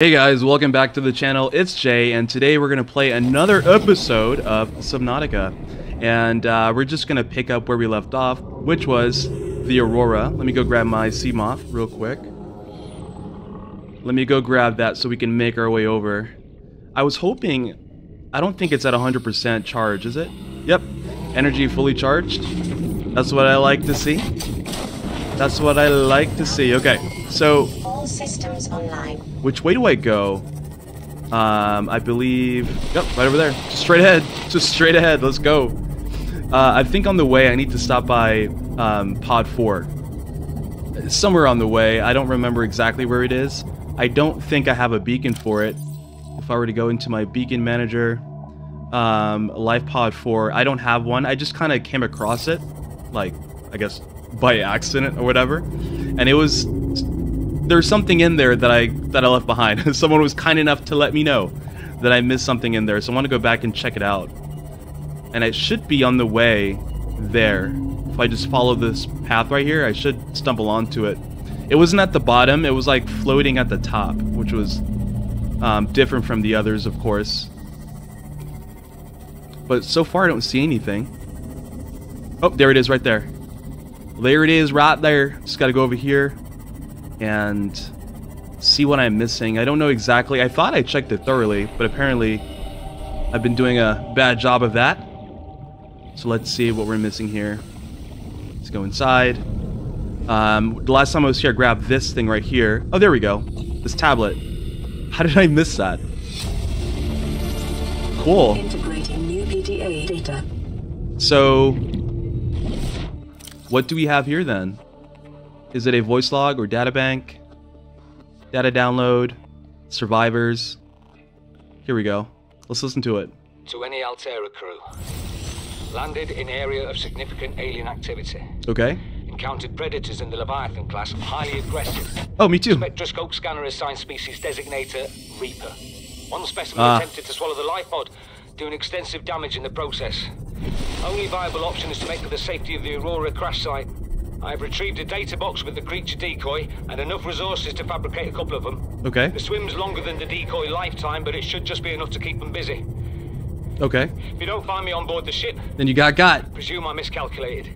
Hey guys, welcome back to the channel. It's Jay, and today we're going to play another episode of Subnautica. And uh, we're just going to pick up where we left off, which was the Aurora. Let me go grab my Seamoth real quick. Let me go grab that so we can make our way over. I was hoping... I don't think it's at 100% charge, is it? Yep. Energy fully charged. That's what I like to see. That's what I like to see. Okay, so All systems online. Which way do I go? Um, I believe... Yep, right over there. Just straight ahead. Just straight ahead. Let's go. Uh, I think on the way I need to stop by um, Pod 4. Somewhere on the way. I don't remember exactly where it is. I don't think I have a beacon for it. If I were to go into my beacon manager, um, Life Pod 4, I don't have one. I just kind of came across it, like, I guess, by accident or whatever. And it was there's something in there that I that I left behind. Someone was kind enough to let me know that I missed something in there, so I want to go back and check it out. And it should be on the way there. If I just follow this path right here, I should stumble onto it. It wasn't at the bottom; it was like floating at the top, which was um, different from the others, of course. But so far, I don't see anything. Oh, there it is, right there. There it is, right there. Just gotta go over here and see what I'm missing. I don't know exactly. I thought I checked it thoroughly, but apparently I've been doing a bad job of that. So let's see what we're missing here. Let's go inside. Um, the last time I was here, I grabbed this thing right here. Oh, there we go. This tablet. How did I miss that? Cool. Integrating new PDA data. So, what do we have here then? Is it a voice log or data bank? Data download? Survivors? Here we go. Let's listen to it. to any Alterra crew. Landed in area of significant alien activity. Okay. Encountered predators in the Leviathan class, highly aggressive. Oh, me too. Spectroscope scanner assigned species designator Reaper. One specimen Ah. attempted to swallow the life pod, doing extensive damage in the process. Only viable option is to make for the safety of the Aurora crash site. I have retrieved a data box with the creature decoy and enough resources to fabricate a couple of them. Okay. The swim's longer than the decoy lifetime, but it should just be enough to keep them busy. Okay. If you don't find me on board the ship, Then you got got. presume I miscalculated.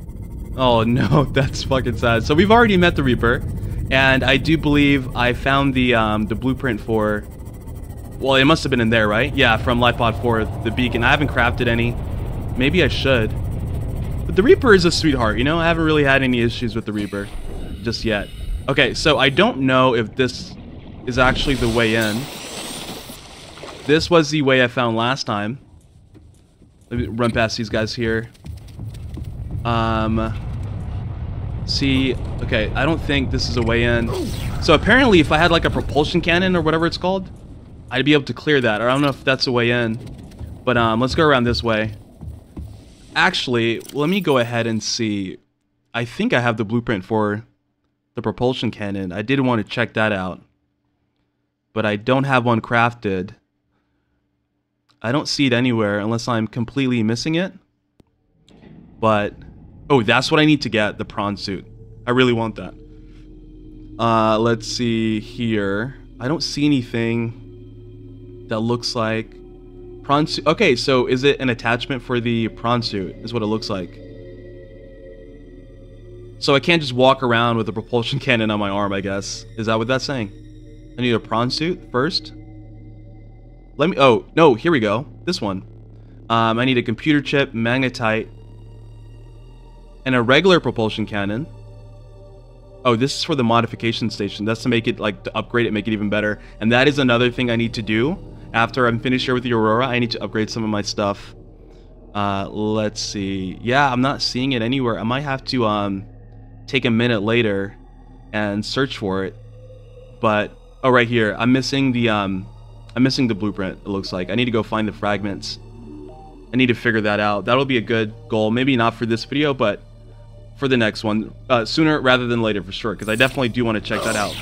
Oh no, that's fucking sad. So we've already met the Reaper, and I do believe I found the um, the blueprint for. Well, it must have been in there, right? Yeah, from LifePod 4, the beacon. I haven't crafted any. Maybe I should. But the Reaper is a sweetheart, you know? I haven't really had any issues with the Reaper just yet. Okay, so I don't know if this is actually the way in. This was the way I found last time. Let me run past these guys here. Um, see, okay, I don't think this is a way in. So apparently if I had like a propulsion cannon or whatever it's called, I'd be able to clear that. Or I don't know if that's a way in. But um, let's go around this way. Actually, let me go ahead and see. I think I have the blueprint for the propulsion cannon. I did want to check that out. But I don't have one crafted. I don't see it anywhere unless I'm completely missing it. But oh, that's what I need to get, the prawn suit. I really want that. Uh, let's see here. I don't see anything that looks like prawn suit. Okay, so is it an attachment for the prawn suit? Is what it looks like. So I can't just walk around with a propulsion cannon on my arm, I guess. Is that what that's saying? I need a prawn suit first. Let me. Oh no, here we go. This one. Um, I need a computer chip, magnetite, and a regular propulsion cannon. Oh, this is for the modification station. That's to make it like to upgrade it, make it even better. And that is another thing I need to do after I'm finished here with the Aurora. I need to upgrade some of my stuff. Uh, let's see. Yeah, I'm not seeing it anywhere. I might have to um take a minute later and search for it. But oh, right here. I'm missing the um I'm missing the blueprint. It looks like I need to go find the fragments. I need to figure that out. That'll be a good goal. Maybe not for this video, but for the next one. Uh, sooner rather than later, for sure. Because I definitely do want to check that out.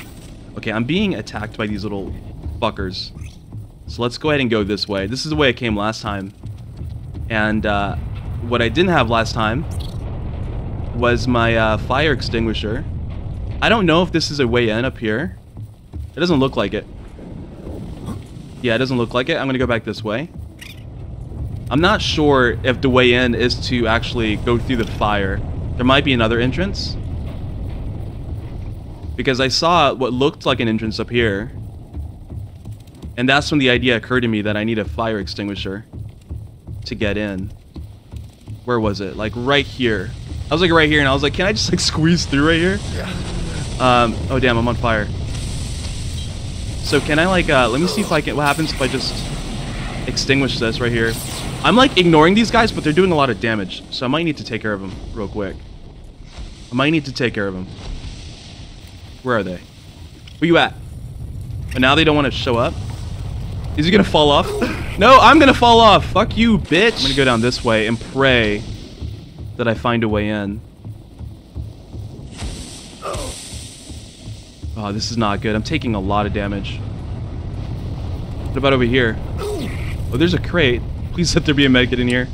Okay, I'm being attacked by these little fuckers. So let's go ahead and go this way. This is the way I came last time. And uh, what I didn't have last time was my uh, fire extinguisher. I don't know if this is a way in up here. It doesn't look like it. Yeah, it doesn't look like it. I'm gonna go back this way. I'm not sure if the way in is to actually go through the fire. There might be another entrance. Because I saw what looked like an entrance up here. And that's when the idea occurred to me that I need a fire extinguisher to get in. Where was it? Like right here. I was like right here and I was like, can I just like squeeze through right here? Yeah. Um, oh damn, I'm on fire. So can I like, uh, let me see if I can, what happens if I just extinguish this right here. I'm like ignoring these guys, but they're doing a lot of damage. So I might need to take care of them real quick. I might need to take care of them. Where are they? Where you at? And now they don't want to show up? Is he gonna fall off? no, I'm gonna fall off. Fuck you, bitch. I'm gonna go down this way and pray that I find a way in. Oh, this is not good. I'm taking a lot of damage. What about over here? Oh, there's a crate. Please let there be a medkit in here.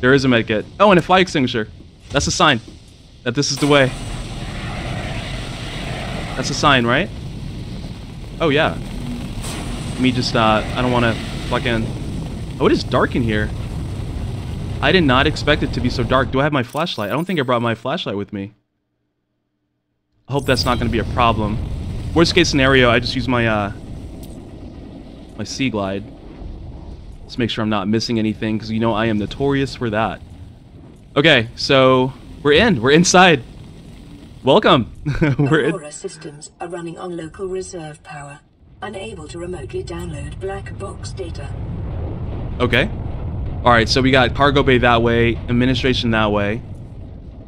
There is a medkit. Oh, and a fire extinguisher. That's a sign that this is the way. That's a sign, right? Oh, yeah. Me just, uh, I don't want to fucking... Oh, it is dark in here. I did not expect it to be so dark. Do I have my flashlight? I don't think I brought my flashlight with me. I hope that's not going to be a problem. Worst case scenario, I just use my, uh, my Sea Glide. Let's make sure I'm not missing anything, because you know I am notorious for that. Okay, so we're in. We're inside. Welcome. we're in. Systems are running on local reserve power, unable to remotely download black box data. Okay. All right, so we got cargo bay that way, administration that way.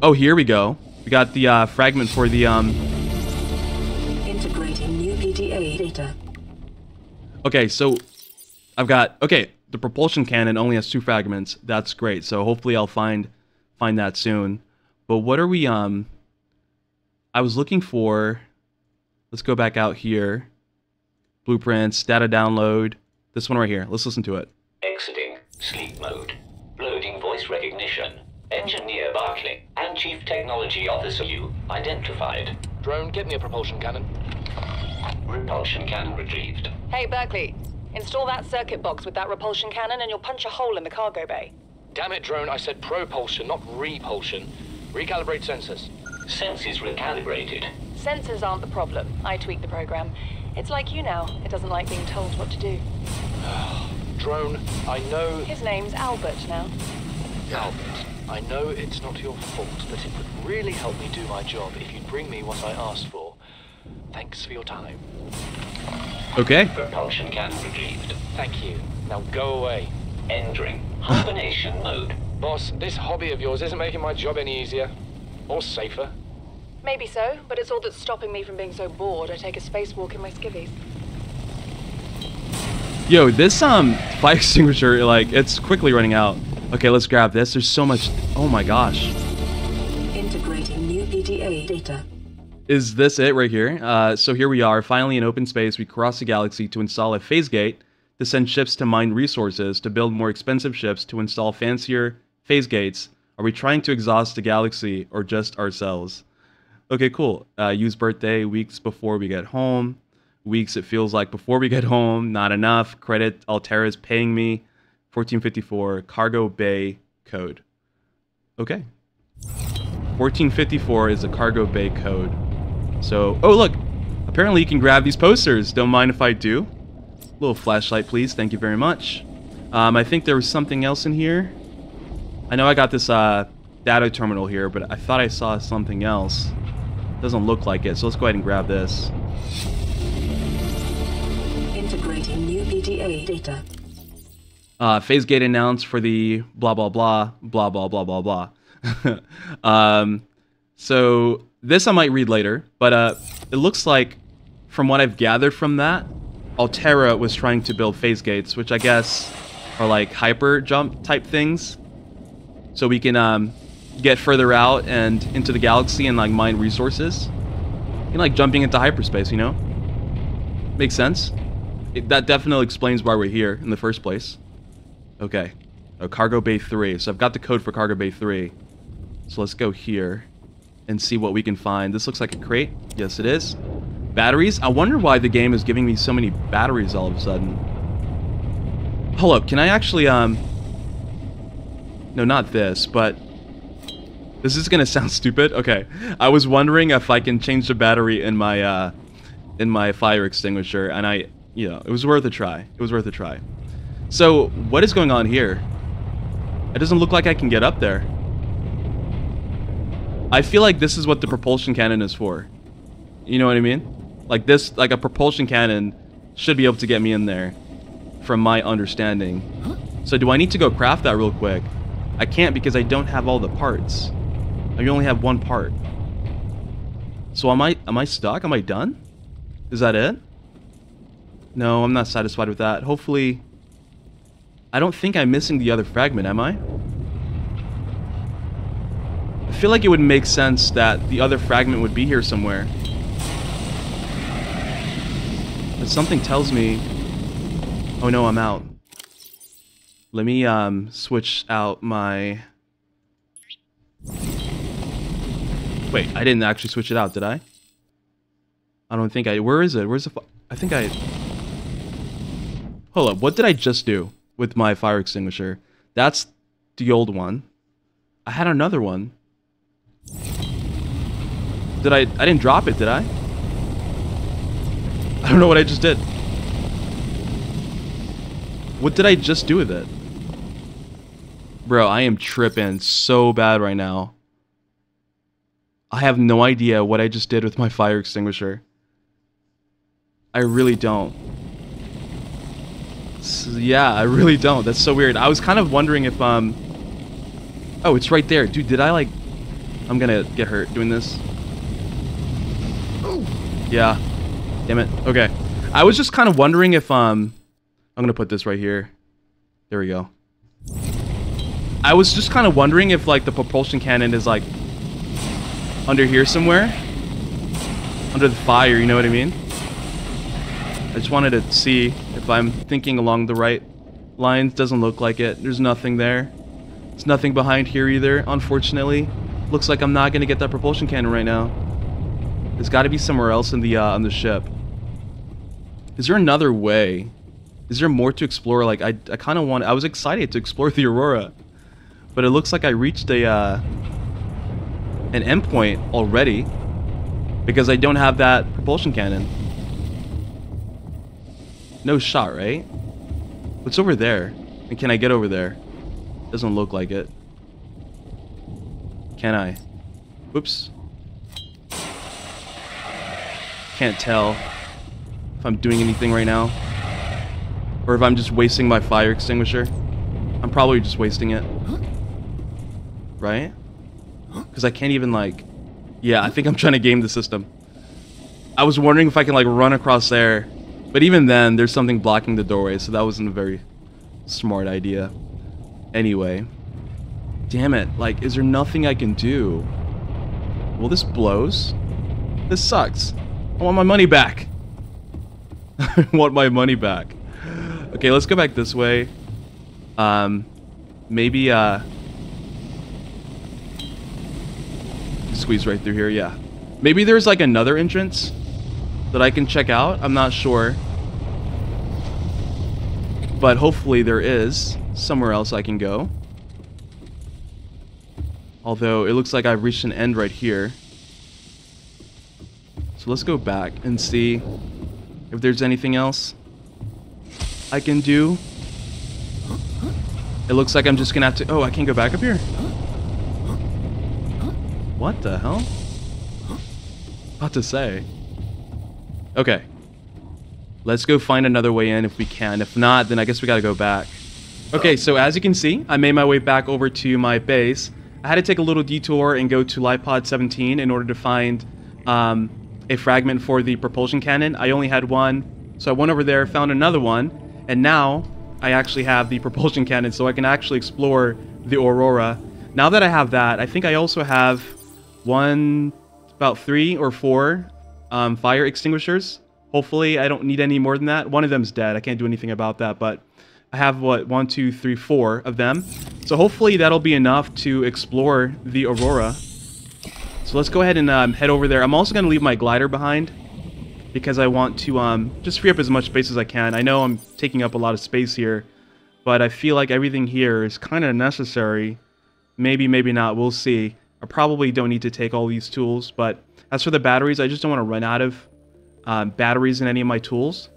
Oh, here we go. We got the uh, fragment for the um. Integrating new PDA data. Okay, so I've got okay. The propulsion cannon only has two fragments. That's great. So hopefully I'll find find that soon. But what are we um? I was looking for. Let's go back out here. Blueprints, data download. This one right here. Let's listen to it. Exiting sleep mode. Loading voice recognition. Engineer Barclay and Chief Technology Officer you identified. Drone, get me a propulsion cannon. Repulsion cannon retrieved. Hey, Berkeley. Install that circuit box with that repulsion cannon and you'll punch a hole in the cargo bay. Damn it, drone, I said propulsion, not repulsion. Recalibrate sensors. Sensors recalibrated. Sensors aren't the problem. I tweak the program. It's like you now. It doesn't like being told what to do. Drone, I know. His name's Albert now. Albert, I know it's not your fault, but it would really help me do my job if you'd bring me what I asked for. Thanks for your time. Okay. Propulsion cannon retrieved. Thank you. Now go away. Entering hibernation mode. Boss, this hobby of yours isn't making my job any easier. Or safer. Maybe so, but it's all that's stopping me from being so bored I take a spacewalk in my skivvies. Yo, this um fire extinguisher, like, it's quickly running out. Okay, let's grab this. There's so much. Oh my gosh. Integrating new PDA data. Is this it right here? Uh, so here we are, finally in open space. We cross the galaxy to install a phase gate to send ships to mine resources, to build more expensive ships, to install fancier phase gates. Are we trying to exhaust the galaxy or just ourselves? Okay, cool. Uh, use birthday weeks before we get home. Weeks it feels like before we get home. Not enough. Credit Alterra's paying me. 1454 cargo bay code. Okay. 1454 is a cargo bay code. So, oh look, apparently you can grab these posters. Don't mind if I do. Little flashlight, please. Thank you very much. Um, I think there was something else in here. I know I got this uh, data terminal here, but I thought I saw something else. Doesn't look like it, so let's go ahead and grab this. Integrating new PDA data. Uh, phase gate announced for the blah blah blah blah blah blah blah blah. um, so this I might read later, but uh, it looks like, from what I've gathered from that, Alterra was trying to build phase gates, which I guess are like hyper jump type things, so we can um, get further out and into the galaxy and like mine resources. You know, like jumping into hyperspace, you know? Makes sense. It, that definitely explains why we're here in the first place. Okay. Oh, Cargo Bay 3. So I've got the code for Cargo Bay 3. So let's go here and see what we can find. This looks like a crate. Yes, it is. Batteries. I wonder why the game is giving me so many batteries all of a sudden. Hold up, can I actually, um... No, not this, but... This is gonna sound stupid. Okay. I was wondering if I can change the battery in my, uh... In my fire extinguisher, and I... You know, it was worth a try. It was worth a try. So, what is going on here? It doesn't look like I can get up there. I feel like this is what the propulsion cannon is for. You know what I mean? Like this, like a propulsion cannon should be able to get me in there, from my understanding. So do I need to go craft that real quick? I can't because I don't have all the parts. I only have one part. So am I, am I stuck? Am I done? Is that it? No, I'm not satisfied with that. Hopefully... I don't think I'm missing the other fragment, am I? I feel like it would make sense that the other fragment would be here somewhere. But something tells me... Oh no, I'm out. Let me um, switch out my... Wait, I didn't actually switch it out, did I? I don't think I... Where is it? Where's the... I think I... Hold up, what did I just do with my fire extinguisher? That's the old one. I had another one. Did I... I didn't drop it, did I? I don't know what I just did. What did I just do with it? Bro, I am tripping so bad right now. I have no idea what I just did with my fire extinguisher. I really don't. So, yeah, I really don't. That's so weird. I was kind of wondering if, um... Oh, it's right there. Dude, did I, like... I'm gonna get hurt doing this. Yeah. Damn it. Okay. I was just kind of wondering if, um... I'm gonna put this right here. There we go. I was just kind of wondering if, like, the propulsion cannon is, like, under here somewhere. Under the fire, you know what I mean? I just wanted to see if I'm thinking along the right lines. Doesn't look like it. There's nothing there. There's nothing behind here either, unfortunately. Looks like I'm not going to get that propulsion cannon right now. There's got to be somewhere else in the uh, on the ship. Is there another way? Is there more to explore? Like, I, I kind of want... I was excited to explore the Aurora. But it looks like I reached a... Uh, an endpoint already. Because I don't have that propulsion cannon. No shot, right? What's over there? And can I get over there? Doesn't look like it. Can I? Whoops. Can't tell if I'm doing anything right now. Or if I'm just wasting my fire extinguisher. I'm probably just wasting it. Right? Because I can't even like... Yeah, I think I'm trying to game the system. I was wondering if I can like run across there. But even then, there's something blocking the doorway, so that wasn't a very smart idea. Anyway. Damn it, like, is there nothing I can do? Well, this blows. This sucks. I want my money back. I want my money back. Okay, let's go back this way. Um, maybe, uh... Squeeze right through here, yeah. Maybe there's, like, another entrance that I can check out. I'm not sure. But hopefully there is somewhere else I can go. Although, it looks like I've reached an end right here. So let's go back and see if there's anything else I can do. It looks like I'm just gonna have to... Oh, I can't go back up here? What the hell? About to say. Okay. Let's go find another way in if we can. If not, then I guess we gotta go back. Okay, so as you can see, I made my way back over to my base. I had to take a little detour and go to life pod 17 in order to find um, a fragment for the propulsion cannon. I only had one, so I went over there, found another one, and now I actually have the propulsion cannon, so I can actually explore the Aurora. Now that I have that, I think I also have one, about three or four um, fire extinguishers. Hopefully, I don't need any more than that. One of them's dead. I can't do anything about that, but I have, what, one, two, three, four of them. So hopefully that'll be enough to explore the Aurora. So let's go ahead and um, head over there. I'm also going to leave my glider behind because I want to um, just free up as much space as I can. I know I'm taking up a lot of space here, but I feel like everything here is kind of necessary. Maybe, maybe not. We'll see. I probably don't need to take all these tools, but as for the batteries, I just don't want to run out of um, batteries in any of my tools.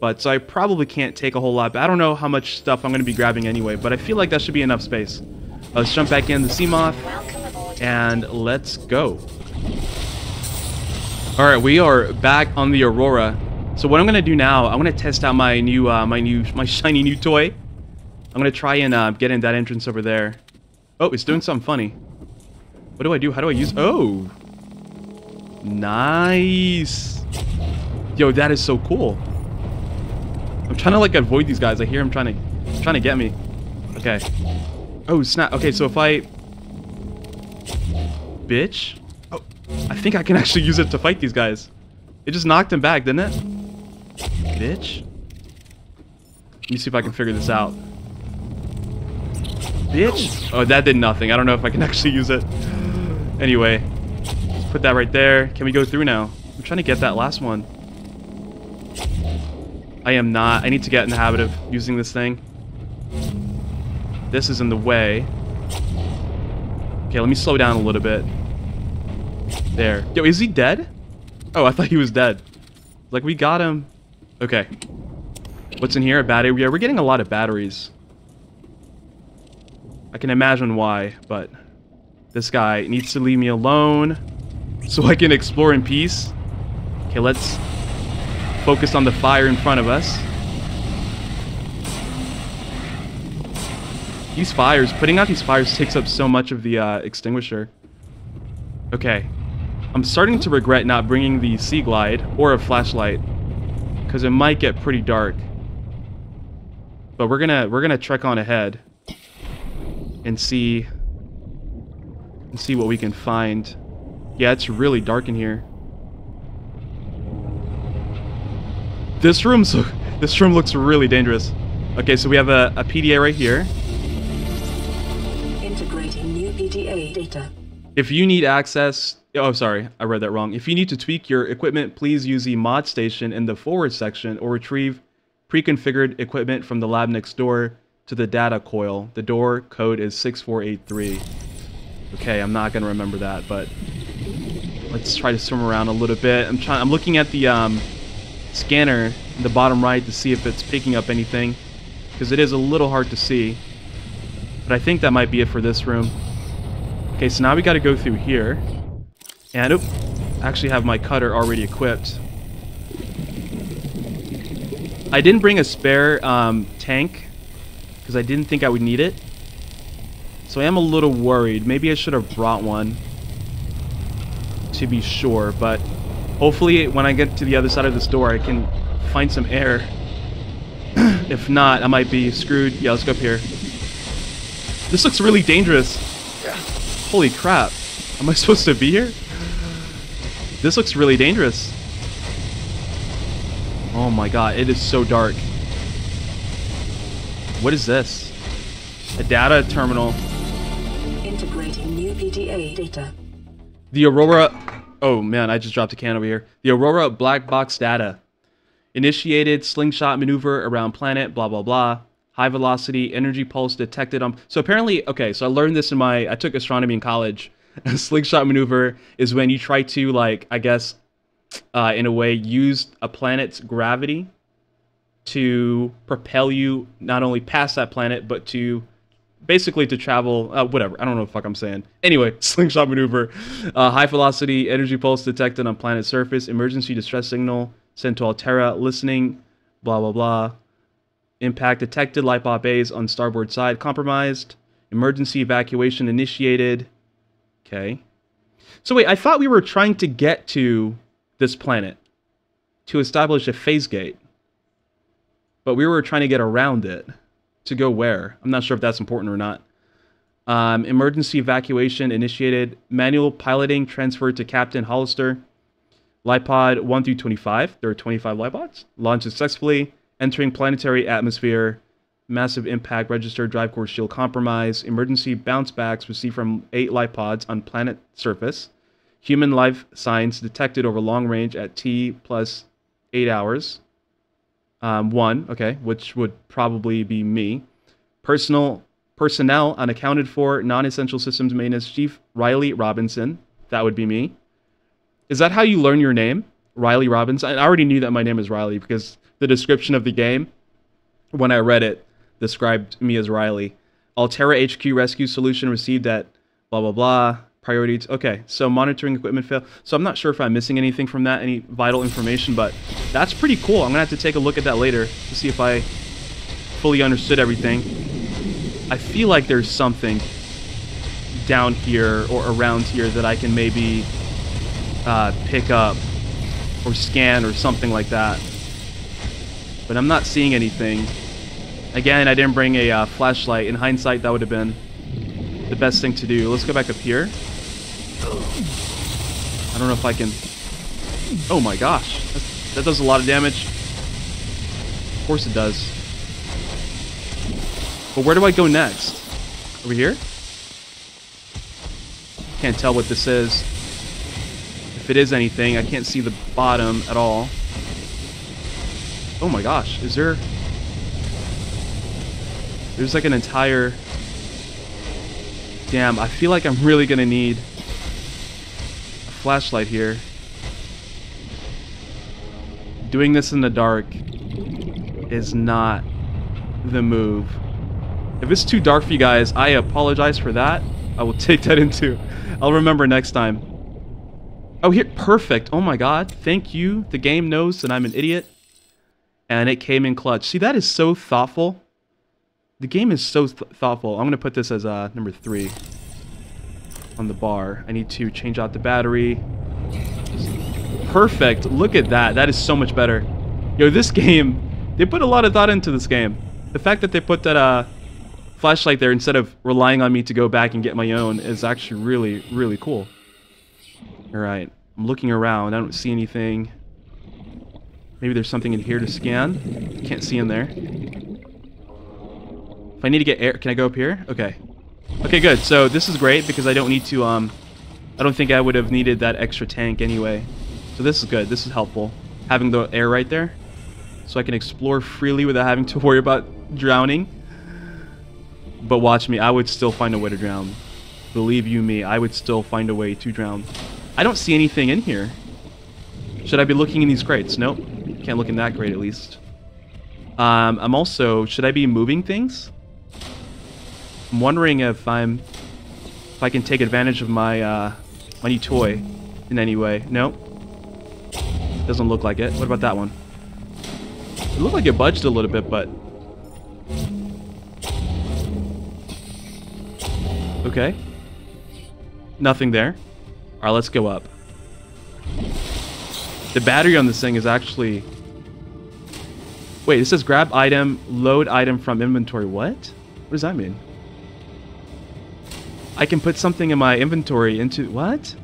But so I probably can't take a whole lot. But I don't know how much stuff I'm going to be grabbing anyway. But I feel like that should be enough space. Let's jump back in the Seamoth and let's go. All right, we are back on the Aurora. So what I'm gonna do now, I'm gonna test out my new, uh, my new, my shiny new toy. I'm gonna try and uh, get in that entrance over there. Oh, it's doing something funny. What do I do? How do I use? Oh, nice. Yo, that is so cool. I'm trying to like avoid these guys. I hear them trying to, trying to get me. Okay. Oh snap. Okay, so if I, bitch. Oh, I think I can actually use it to fight these guys. It just knocked him back, didn't it? Bitch. Let me see if I can figure this out. Bitch. Oh, that did nothing. I don't know if I can actually use it. Anyway, put that right there. Can we go through now? I'm trying to get that last one. I am not. I need to get in the habit of using this thing. This is in the way. Okay, let me slow down a little bit. There. Yo, is he dead? Oh, I thought he was dead. Like, we got him. Okay. What's in here? A battery? Yeah, we're getting a lot of batteries. I can imagine why, but this guy needs to leave me alone so I can explore in peace. Okay, let's focus on the fire in front of us. These fires, putting out these fires takes up so much of the uh, extinguisher. Okay. I'm starting to regret not bringing the Sea Glide or a flashlight because it might get pretty dark. But we're gonna we're gonna trek on ahead and see and see what we can find. Yeah, it's really dark in here. This room's this room looks really dangerous. Okay, so we have a, a PDA right here. Integrating new PDA data. If you need access, oh sorry, I read that wrong. If you need to tweak your equipment, please use the mod station in the forward section or retrieve pre-configured equipment from the lab next door to the data coil. The door code is 6483. Okay, I'm not gonna remember that, but let's try to swim around a little bit. I'm trying. I'm looking at the um, scanner in the bottom right to see if it's picking up anything, because it is a little hard to see. But I think that might be it for this room. Okay, so now we got to go through here, and oop, I actually have my cutter already equipped. I didn't bring a spare um, tank because I didn't think I would need it. So I am a little worried. Maybe I should have brought one to be sure, but hopefully when I get to the other side of this door I can find some air. if not, I might be screwed. Yeah, let's go up here. This looks really dangerous. Holy crap. Am I supposed to be here? This looks really dangerous. Oh my god, it is so dark. What is this? A data terminal. Data. The Aurora... Oh man, I just dropped a can over here. The Aurora black box data. Initiated slingshot maneuver around planet, blah, blah, blah. High velocity energy pulse detected on... So apparently, okay, so I learned this in my... I took astronomy in college. A slingshot maneuver is when you try to, like, I guess, uh, in a way, use a planet's gravity to propel you not only past that planet, but to basically to travel, uh, whatever. I don't know what the fuck I'm saying. Anyway, slingshot maneuver. Uh, high velocity energy pulse detected on planet surface. Emergency distress signal sent to Alterra. Listening, blah, blah, blah. Impact detected. Light pod bays on starboard side compromised. Emergency evacuation initiated. Okay. So wait, I thought we were trying to get to this planet to establish a phase gate. But we were trying to get around it to go where? I'm not sure if that's important or not. Um, emergency evacuation initiated. Manual piloting transferred to Captain Hollister. Lifepod 1 through 25. There are 25 lifepods. Launched successfully. Entering planetary atmosphere. Massive impact registered. Drive core shield compromise. Emergency bounce backs received from 8 lifepods on planet surface. Human life signs detected over long range at T plus 8 hours. Um, one, okay, which would probably be me. Personal personnel unaccounted for, non-essential systems maintenance chief Ryley Robinson. That would be me. Is that how you learn your name? Ryley Robinson? I already knew that my name is Ryley because the description of the game, when I read it, described me as Ryley. Alterra HQ rescue solution received at blah blah blah. Priorities. Okay, so monitoring equipment fail. So I'm not sure if I'm missing anything from that, any vital information, but that's pretty cool. I'm gonna have to take a look at that later to see if I fully understood everything. I feel like there's something down here or around here that I can maybe uh, pick up or scan or something like that. But I'm not seeing anything. Again, I didn't bring a uh, flashlight. In hindsight, that would have been the best thing to do. Let's go back up here. I don't know if I can... Oh my gosh. That, that does a lot of damage. Of course it does. But where do I go next? Over here? Can't tell what this is. If it is anything, I can't see the bottom at all. Oh my gosh, is there... There's like an entire... Damn, I feel like I'm really gonna need a flashlight here. Doing this in the dark is not the move. If it's too dark for you guys, I apologize for that. I will take that into... I'll remember next time. Oh, here, perfect. Oh my god, thank you. The game knows that I'm an idiot. And it came in clutch. See, that is so thoughtful. The game is so th thoughtful. I'm going to put this as uh, number three on the bar. I need to change out the battery. Perfect. Look at that. That is so much better. Yo, this game, they put a lot of thought into this game. The fact that they put that uh, flashlight there instead of relying on me to go back and get my own is actually really, really cool. Alright, I'm looking around. I don't see anything. Maybe there's something in here to scan. Can't see in there. If I need to get air, can I go up here? Okay. Okay, good. So this is great because I don't need to, um, I don't think I would have needed that extra tank anyway. So this is good. This is helpful. Having the air right there. So I can explore freely without having to worry about drowning. But watch me, I would still find a way to drown. Believe you me, I would still find a way to drown. I don't see anything in here. Should I be looking in these crates? Nope. Can't look in that crate at least. Um, I'm also... Should I be moving things? I'm wondering if I'm... If I can take advantage of my, uh, my new toy in any way. Nope. Doesn't look like it. What about that one? It looked like it budged a little bit, but... Okay. Nothing there. Alright, let's go up. The battery on this thing is actually... Wait, it says grab item, load item from inventory. What? What does that mean? I can put something in my inventory into... What?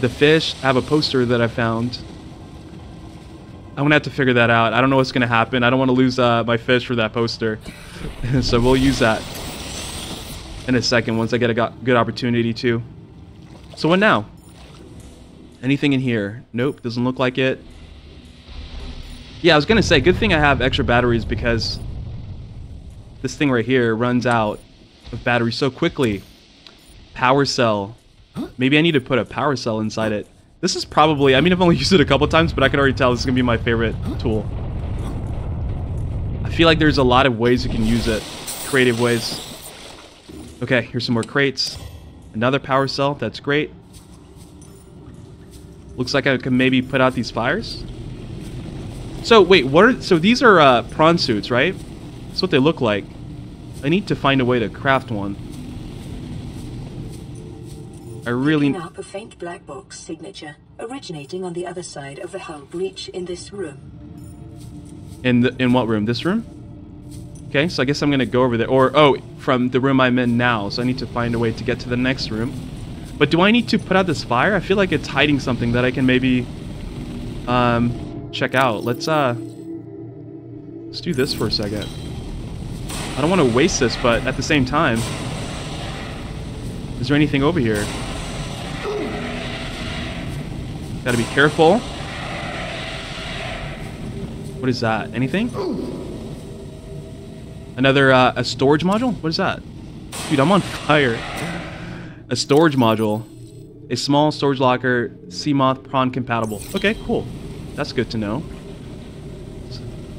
The fish. I have a poster that I found. I'm going to have to figure that out. I don't know what's going to happen. I don't want to lose uh, my fish for that poster. so we'll use that in a second once I get a good opportunity to. So what now? Anything in here? Nope, doesn't look like it. Yeah, I was gonna say, good thing I have extra batteries because this thing right here runs out of battery so quickly. Power cell. Maybe I need to put a power cell inside it. This is probably, I mean, I've only used it a couple times, but I can already tell this is gonna be my favorite tool. I feel like there's a lot of ways you can use it. Creative ways. Okay, here's some more crates. Another power cell, that's great. Looks like I can maybe put out these fires. So, wait, what are... So these are uh, prawn suits, right? That's what they look like. I need to find a way to craft one. I really... Picking up a faint black box signature, originating on the other side of the hull breach in this room. In the in what room? This room? Okay, so I guess I'm gonna go over there. Or, oh, from the room I'm in now. So I need to find a way to get to the next room. But do I need to put out this fire? I feel like it's hiding something that I can maybe um, check out. Let's, uh, let's do this for a second. I don't want to waste this, but at the same time, is there anything over here? Gotta be careful. What is that? Anything? Another, uh, a storage module? What is that? Dude, I'm on fire. A storage module. A small storage locker, Seamoth prawn compatible. Okay, cool. That's good to know.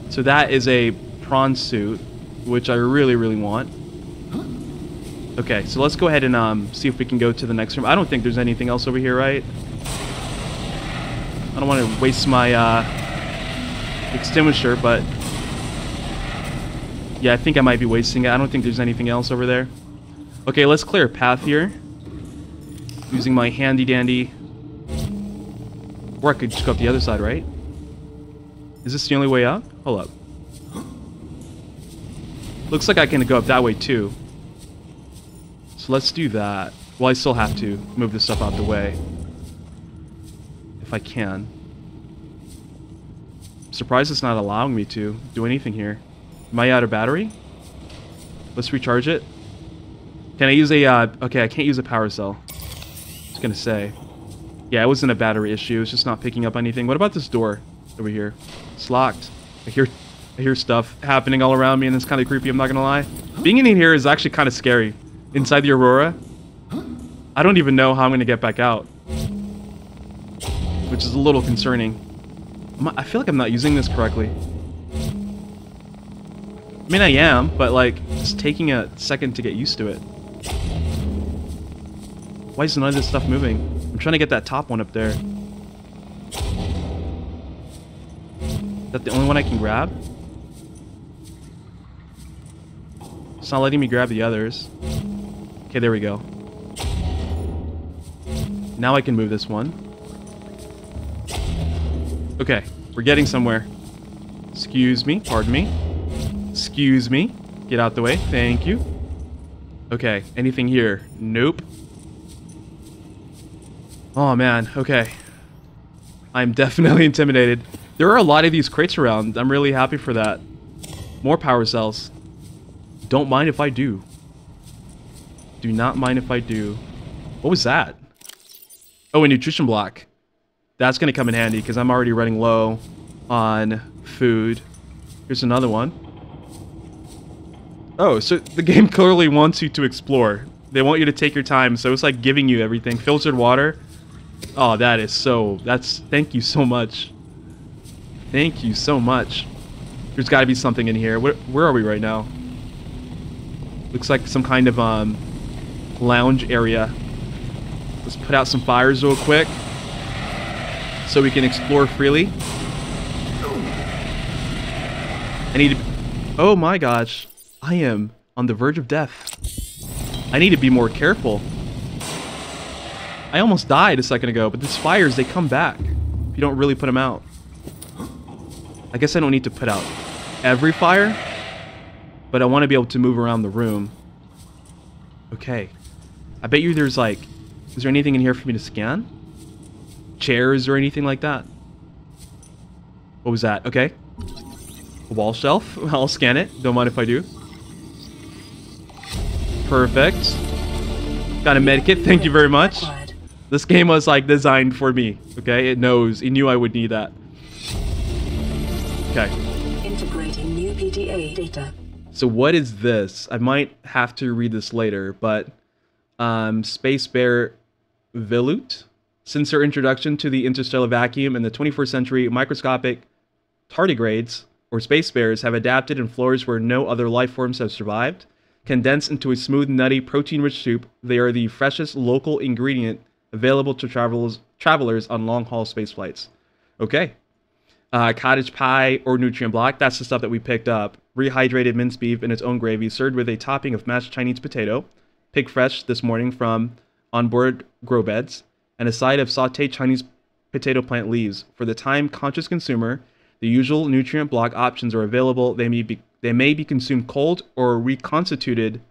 So that is a prawn suit, which I really, really want. Okay, so let's go ahead and um, see if we can go to the next room. I don't think there's anything else over here, right? I don't want to waste my uh, extinguisher, but... Yeah, I think I might be wasting it. I don't think there's anything else over there. Okay, let's clear a path here. Using my handy-dandy... Or I could just go up the other side, right? Is this the only way out? Hold up. Looks like I can go up that way, too. So let's do that. Well, I still have to move this stuff out the way. I can. I'm surprised it's not allowing me to do anything here. Am I out of battery? Let's recharge it. Can I use a, uh, okay, I can't use a power cell. I was gonna say. Yeah, it wasn't a battery issue, it's just not picking up anything. What about this door over here? It's locked. I hear, I hear stuff happening all around me and it's kind of creepy, I'm not gonna lie. Being in here is actually kind of scary. Inside the Aurora, I don't even know how I'm gonna get back out. Which is a little concerning. I feel like I'm not using this correctly. I mean, I am, but like, it's taking a second to get used to it. Why is none of this stuff moving? I'm trying to get that top one up there. Is that the only one I can grab? It's not letting me grab the others. Okay, there we go. Now I can move this one. Okay, we're getting somewhere. Excuse me, pardon me. Excuse me. Get out the way, thank you. Okay, anything here? Nope. Oh man, okay. I'm definitely intimidated. There are a lot of these crates around. I'm really happy for that. More power cells. Don't mind if I do. Do not mind if I do. What was that? Oh, a nutrition block. That's going to come in handy because I'm already running low on food. Here's another one. Oh, so the game clearly wants you to explore. They want you to take your time, so it's like giving you everything. Filtered water. Oh, that is so... That's... Thank you so much. Thank you so much. There's got to be something in here. Where, where are we right now? Looks like some kind of um, lounge area. Let's put out some fires real quick so we can explore freely. I need to... Oh my gosh. I am on the verge of death. I need to be more careful. I almost died a second ago, but these fires, they come back if you don't really put them out. I guess I don't need to put out every fire, but I want to be able to move around the room. Okay. I bet you there's like... Is there anything in here for me to scan? Chairs or anything like that? What was that? Okay. A wall shelf. I'll scan it. Don't mind if I do. Perfect. Got a medkit. Thank you very much. This game was like designed for me. Okay, it knows. It knew I would need that. Okay. Integrating new PDA data. So what is this? I might have to read this later, but um, Space Bear Velouté. Since their introduction to the interstellar vacuum in the 21st century, microscopic tardigrades, or space bears, have adapted in floors where no other life forms have survived. Condensed into a smooth, nutty, protein-rich soup, they are the freshest local ingredient available to travelers travelers on long-haul space flights. Okay. Uh, cottage pie or nutrient block, that's the stuff that we picked up. Rehydrated minced beef in its own gravy, served with a topping of mashed Chinese potato. Pig fresh this morning from onboard grow beds. And a side of sauteed Chinese potato plant leaves. For the time-conscious consumer, the usual nutrient block options are available. They may be they may be consumed cold or reconstituted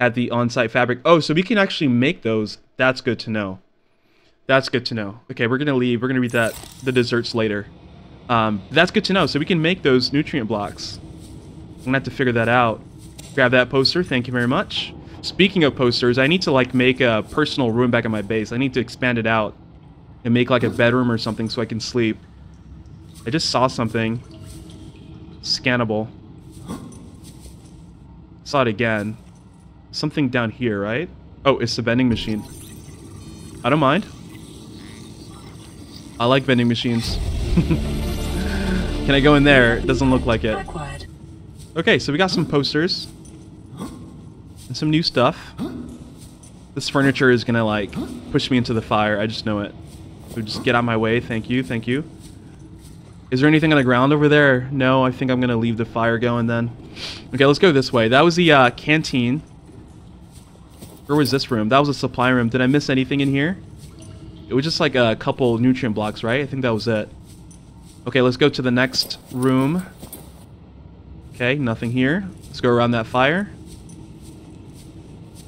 at the on-site fabric. Oh, so we can actually make those. That's good to know. That's good to know. Okay, we're gonna leave. We're gonna read that the desserts later. Um, that's good to know. So we can make those nutrient blocks. I'm gonna have to figure that out. Grab that poster. Thank you very much. Speaking of posters, I need to like make a personal room back at my base. I need to expand it out and make like a bedroom or something so I can sleep. I just saw something scannable. Saw it again. Something down here, right? Oh, it's the vending machine. I don't mind. I like vending machines. Can I go in there? It doesn't look like it. Okay, so we got some posters. Some new stuff. This furniture is gonna, like, push me into the fire. I just know it. So just get out of my way. Thank you, thank you. Is there anything on the ground over there? No, I think I'm gonna leave the fire going then. Okay, let's go this way. That was the uh, canteen. Where was this room? That was a supply room. Did I miss anything in here? It was just like a couple nutrient blocks, right? I think that was it. Okay, let's go to the next room. Okay, nothing here. Let's go around that fire.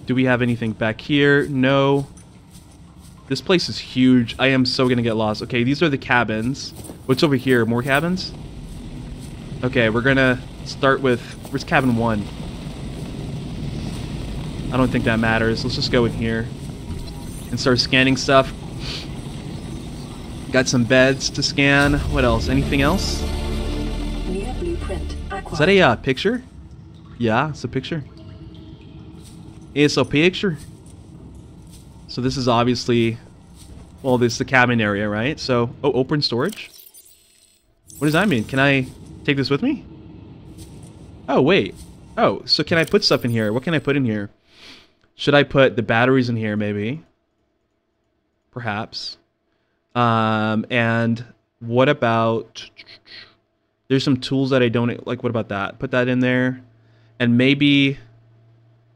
Do we have anything back here? No. This place is huge. I am so gonna get lost. Okay, these are the cabins. What's over here? More cabins? Okay, we're gonna start with... Where's cabin one? I don't think that matters. Let's just go in here and start scanning stuff. Got some beds to scan. What else? Anything else? Near blueprint. Acquired. Is that a uh, picture? Yeah, it's a picture. It's a picture. So this is obviously, well, this is the cabin area, right? So, oh, open storage. What does that mean? Can I take this with me? Oh, wait. Oh, so can I put stuff in here? What can I put in here? Should I put the batteries in here, maybe? Perhaps. Um, and what about... There's some tools that I don't... Like, what about that? Put that in there. And maybe...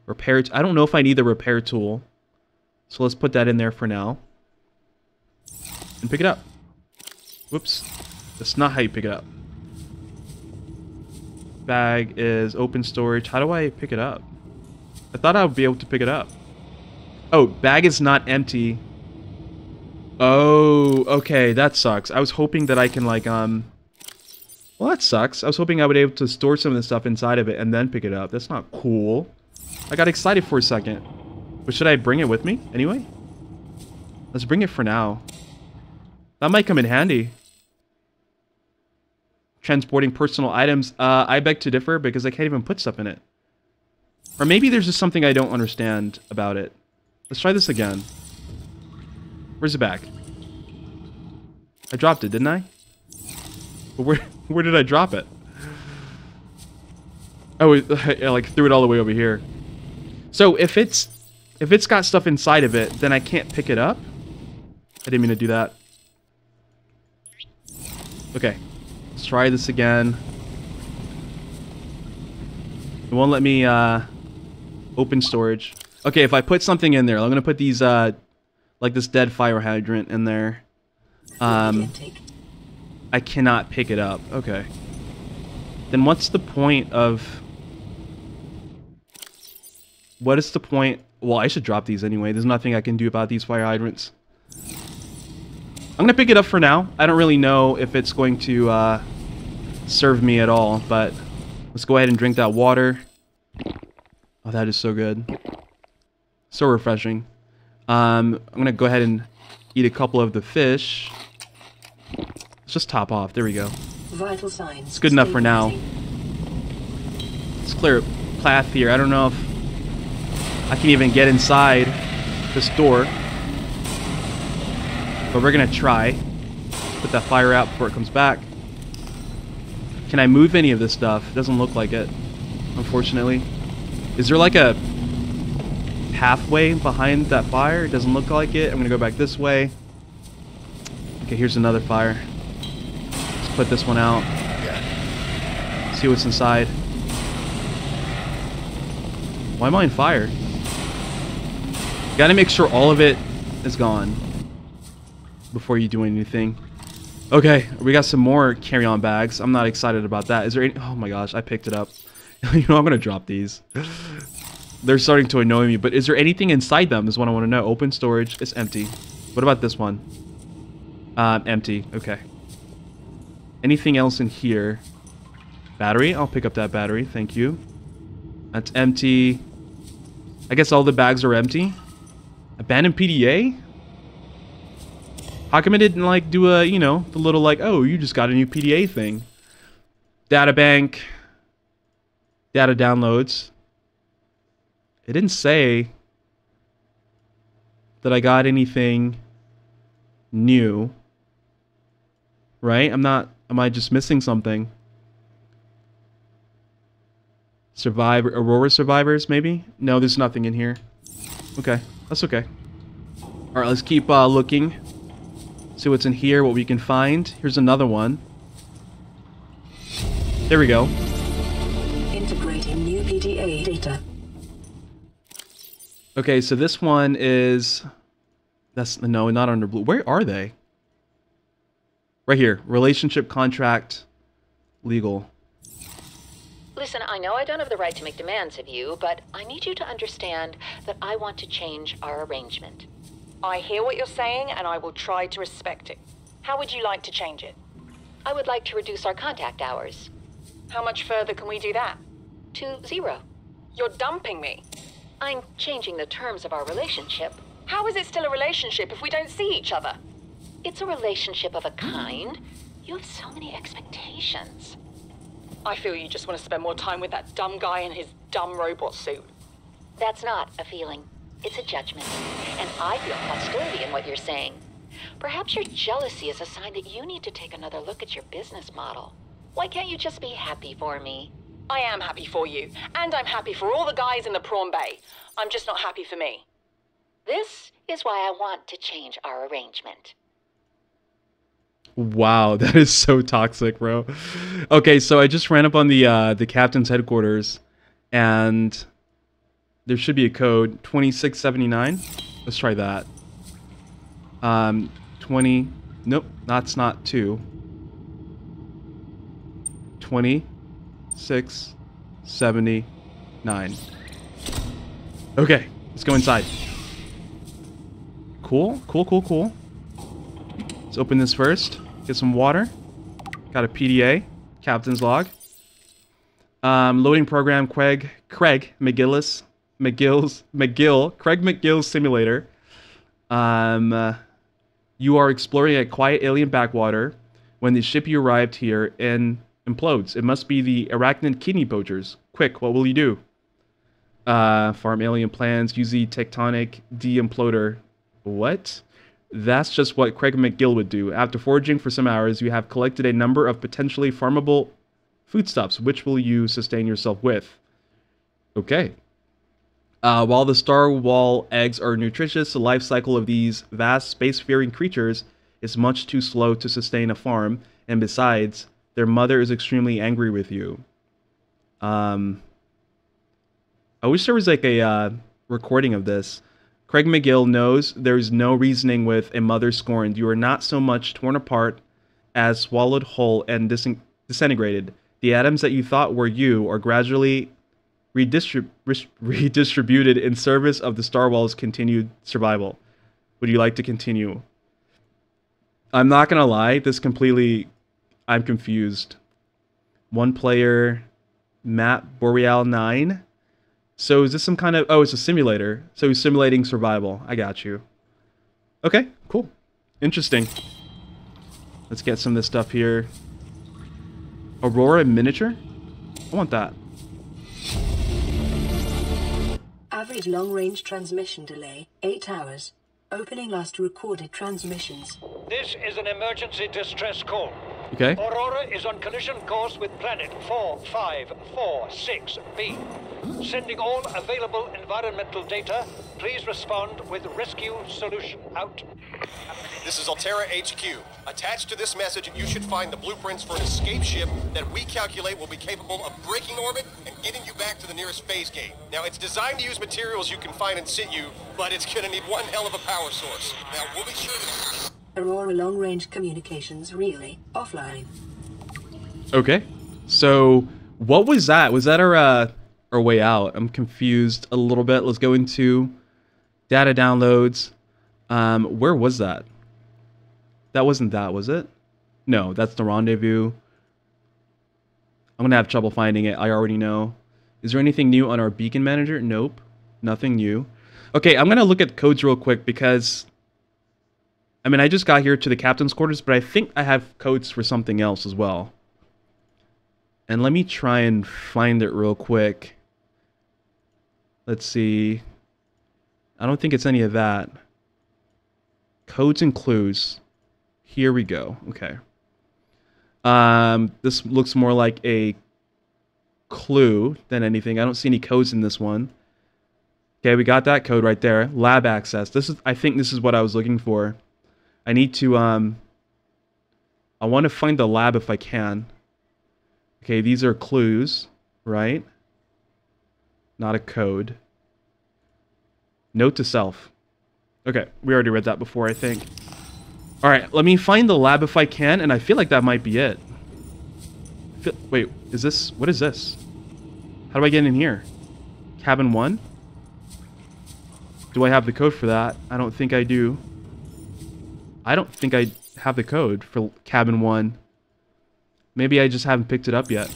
Repair... I don't know if I need the repair tool. So let's put that in there for now. And pick it up. Whoops. That's not how you pick it up. Bag is open storage. How do I pick it up? I thought I would be able to pick it up. Oh, bag is not empty. Oh, okay, that sucks. I was hoping that I can like um Well, that sucks. I was hoping I would be able to store some of the stuff inside of it and then pick it up. That's not cool. I got excited for a second. But should I bring it with me anyway? Let's bring it for now. That might come in handy. Transporting personal items. Uh, I beg to differ because I can't even put stuff in it. Or maybe there's just something I don't understand about it. Let's try this again. Where's it back? I dropped it, didn't I? But where where did I drop it? Oh, I like threw it all the way over here. So if it's if it's got stuff inside of it, then I can't pick it up. I didn't mean to do that. Okay, let's try this again. It won't let me uh, open storage. Okay, if I put something in there, I'm gonna put these uh, like this dead fire hydrant in there. Um, I cannot pick it up. Okay. Then what's the point of... What is the point... Well, I should drop these anyway. There's nothing I can do about these fire hydrants. I'm going to pick it up for now. I don't really know if it's going to uh, serve me at all, but let's go ahead and drink that water. Oh, that is so good. So refreshing. Um, I'm going to go ahead and eat a couple of the fish. Let's just top off. There we go. Vital signs. It's good enough for now. Let's clear a path here. I don't know if I can even get inside this door. But we're going to try. Put that fire out before it comes back. Can I move any of this stuff? It doesn't look like it, unfortunately. Is there like a pathway behind that fire? It doesn't look like it. I'm going to go back this way. Okay, here's another fire. Let's put this one out. See what's inside. Why am I on fire? Gotta make sure all of it is gone before you do anything. Okay, we got some more carry-on bags. I'm not excited about that. Is there any... Oh my gosh, I picked it up. you know, I'm gonna drop these. They're starting to annoy me, but is there anything inside them is what I want to know. Open storage. It's empty. What about this one? Um, empty. Okay. Anything else in here? Battery? I'll pick up that battery. Thank you. That's empty. I guess all the bags are empty. Abandoned PDA? How come it didn't, like, do a, you know, the little, like, oh, you just got a new PDA thing. Data bank. Data downloads. it didn't say that I got anything new. Right? I'm not am I just missing something? Survivor Aurora survivors maybe? No, there's nothing in here. Okay, that's okay. All right, let's keep uh, looking. See what's in here, what we can find. Here's another one. There we go. Integrating new PDA data. Okay, so this one is that's no, not under blue. Where are they? Right here. Relationship contract legal. Listen, I know I don't have the right to make demands of you, but I need you to understand that I want to change our arrangement. I hear what you're saying, and I will try to respect it. How would you like to change it? I would like to reduce our contact hours How much further can we do that? to zero. You're dumping me. I'm changing the terms of our relationship. How is it still a relationship if we don't see each other? It's a relationship of a kind. You have so many expectations. I feel you just want to spend more time with that dumb guy in his dumb robot suit. That's not a feeling. It's a judgment. And I feel hostility in what you're saying. Perhaps your jealousy is a sign that you need to take another look at your business model. Why can't you just be happy for me? I am happy for you, and I'm happy for all the guys in the prawn bay. I'm just not happy for me. This is why I want to change our arrangement. Wow, that is so toxic, bro. Okay, so I just ran up on the uh, the captain's headquarters, and there should be a code twenty six seventy nine. Let's try that. Um, twenty. Nope, that's not two. Twenty six seventy nine. Okay, let's go inside. Cool, cool, cool, cool. Let's open this first. Get some water. Got a PDA. Captain's log. Um, loading program Craig Craig McGillis McGill's McGill Craig McGill simulator. Um, uh, you are exploring a quiet alien backwater when the ship you arrived here in implodes. It must be the arachnid kidney poachers. Quick, what will you do? Uh, farm alien plans. Use the tectonic de-imploder. What? That's just what Craig McGill would do. After foraging for some hours, you have collected a number of potentially farmable foodstuffs. Which will you sustain yourself with? Okay. Uh, while the star wall eggs are nutritious, the life cycle of these vast space-faring creatures is much too slow to sustain a farm, and besides, their mother is extremely angry with you. Um, I wish there was like a uh, recording of this. Craig McGill knows there's no reasoning with a mother scorned. You are not so much torn apart as swallowed whole and dis- disintegrated. The atoms that you thought were you are gradually redistrib- redistributed in service of the Star Wall's continued survival. Would you like to continue? I'm not gonna lie, this completely I'm confused. One player map Boreal 9. So is this some kind of oh, it's a simulator. So he's simulating survival. I got you. Okay, cool. Interesting. Let's get some of this stuff here. Aurora miniature? I want that. Average long-range transmission delay, 8 hours. Opening last recorded transmissions. This is an emergency distress call. Okay. Aurora is on collision course with planet 4546b. Sending all available environmental data. Please respond with rescue solution. Out. This is Alterra HQ. Attached to this message, you should find the blueprints for an escape ship that we calculate will be capable of breaking orbit and getting you back to the nearest phase gate. Now, it's designed to use materials you can find in situ, but it's gonna need one hell of a power source. Now, we'll be sure to... Aurora long-range communications relay offline. Okay. So what was that? Was that our uh our way out? I'm confused a little bit. Let's go into data downloads. Um where was that? That wasn't that, was it? No, that's the rendezvous. I'm gonna have trouble finding it. I already know. Is there anything new on our beacon manager? Nope. Nothing new. Okay, I'm gonna look at codes real quick because I mean I just got here to the captain's quarters, but I think I have codes for something else as well. And let me try and find it real quick. Let's see. I don't think it's any of that. Codes and clues. Here we go. Okay. Um, this looks more like a clue than anything. I don't see any codes in this one. Okay, we got that code right there. Lab access. This is I think this is what I was looking for. I need to um I want to find the lab if I can. Okay, these are clues, right? Not a code. Note to self. Okay, we already read that before, I think. Alright, let me find the lab if I can, and I feel like that might be it. Feel, wait, is this... What is this? How do I get in here? Cabin 1? Do I have the code for that? I don't think I do. I don't think I have the code for cabin 1. Maybe I just haven't picked it up yet.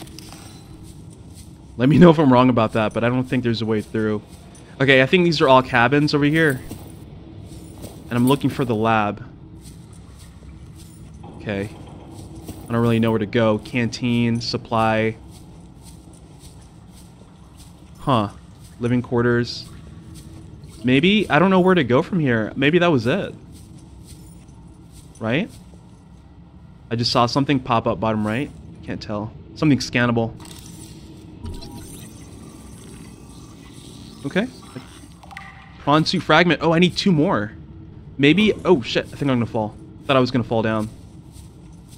Let me know if I'm wrong about that, but I don't think there's a way through. Okay, I think these are all cabins over here. And I'm looking for the lab. Okay. I don't really know where to go. Canteen, supply. Huh. Living quarters. Maybe, I don't know where to go from here. Maybe that was it. Right? I just saw something pop up bottom right. Can't tell. Something scannable. Okay. Prawn suit fragment. Oh, I need two more. Maybe... Oh, shit. I think I'm gonna fall. Thought I was gonna fall down.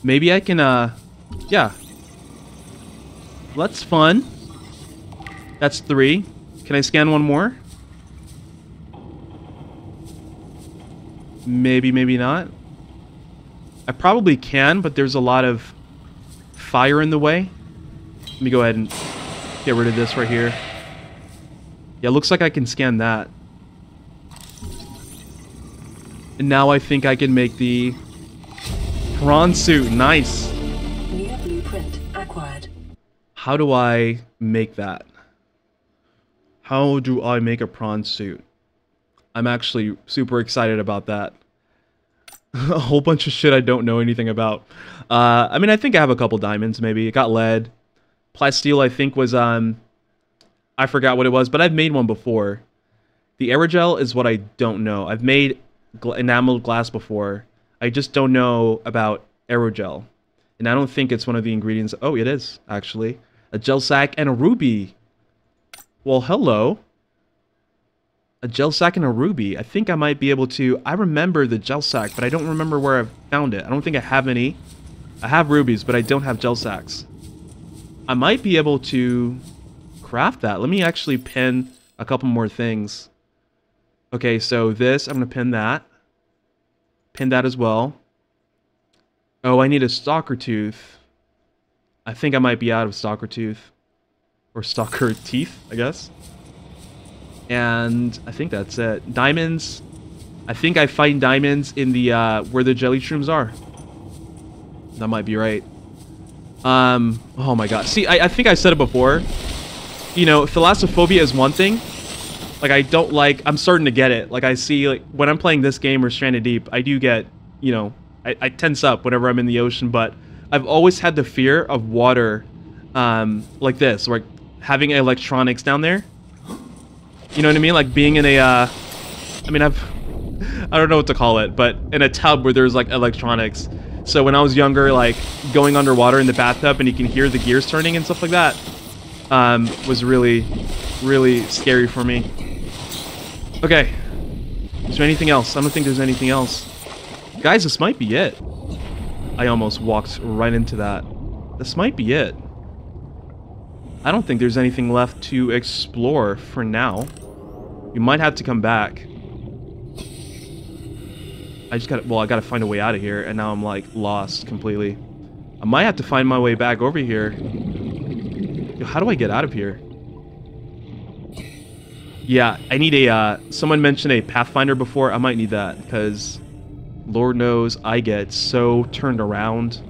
Maybe I can, uh... Yeah. That's fun. That's three. Can I scan one more? Maybe, maybe not. I probably can, but there's a lot of fire in the way. Let me go ahead and get rid of this right here. Yeah, looks like I can scan that. And now I think I can make the prawn suit. Nice. New blueprint acquired. How do I make that? How do I make a prawn suit? I'm actually super excited about that. a whole bunch of shit I don't know anything about. Uh, I mean, I think I have a couple diamonds, maybe. It got lead. Plasteel, I think, was, um... I forgot what it was, but I've made one before. The aerogel is what I don't know. I've made gl enameled glass before. I just don't know about aerogel. And I don't think it's one of the ingredients. Oh, it is, actually. A gel sack and a ruby. Well, hello. A gel sack and a ruby. I think I might be able to... I remember the gel sack, but I don't remember where I found it. I don't think I have any. I have rubies, but I don't have gel sacks. I might be able to craft that. Let me actually pin a couple more things. Okay, so this, I'm going to pin that. Pin that as well. Oh, I need a stalker tooth. I think I might be out of stalker tooth. Or stalker teeth, I guess. And I think that's it. Diamonds. I think I find diamonds in the, uh, where the jelly shrooms are. That might be right. Um, oh my god. See, I, I think I said it before. You know, thalassophobia is one thing. Like, I don't like, I'm starting to get it. Like, I see, like, when I'm playing this game or Stranded Deep, I do get, you know, I, I tense up whenever I'm in the ocean, but I've always had the fear of water, um, like this, like having electronics down there. You know what I mean? Like being in a, uh, I mean, I've, I don't know what to call it, but in a tub where there's like electronics. So when I was younger, like going underwater in the bathtub and you can hear the gears turning and stuff like that, um, was really, really scary for me. Okay. Is there anything else? I don't think there's anything else. Guys, this might be it. I almost walked right into that. This might be it. I don't think there's anything left to explore for now. We might have to come back. I just gotta, well, I gotta find a way out of here, and now I'm, like, lost completely. I might have to find my way back over here. Yo, how do I get out of here? Yeah, I need a, uh, someone mentioned a Pathfinder before. I might need that, because Lord knows I get so turned around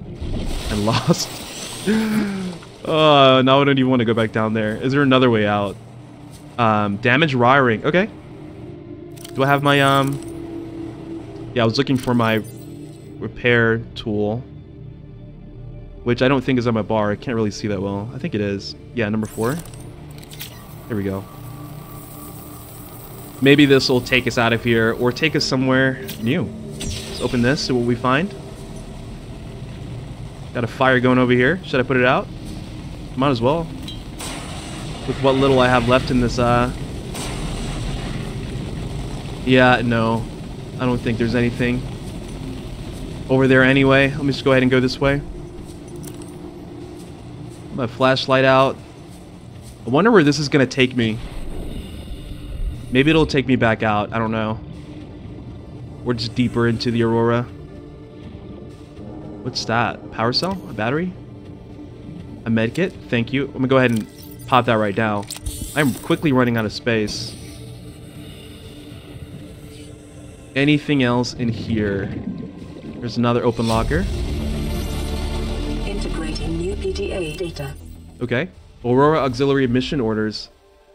and lost. uh, now I don't even want to go back down there. Is there another way out? Um, damage wiring. Okay. Do I have my, um... Yeah, I was looking for my repair tool. Which I don't think is on my bar. I can't really see that well. I think it is. Yeah, number four. There we go. Maybe this will take us out of here or take us somewhere new. Let's open this, see what we find. Got a fire going over here. Should I put it out? Might as well. With what little I have left in this, uh... Yeah, no. I don't think there's anything over there anyway. Let me just go ahead and go this way. My flashlight out. I wonder where this is going to take me. Maybe it'll take me back out. I don't know. We're just deeper into the Aurora. What's that? Power cell? A battery? A medkit? Thank you. I'm going to go ahead and pop that right now. I'm quickly running out of space. Anything else in here? There's another open locker. Integrating new PDA data. Okay. Aurora Auxiliary Mission Orders.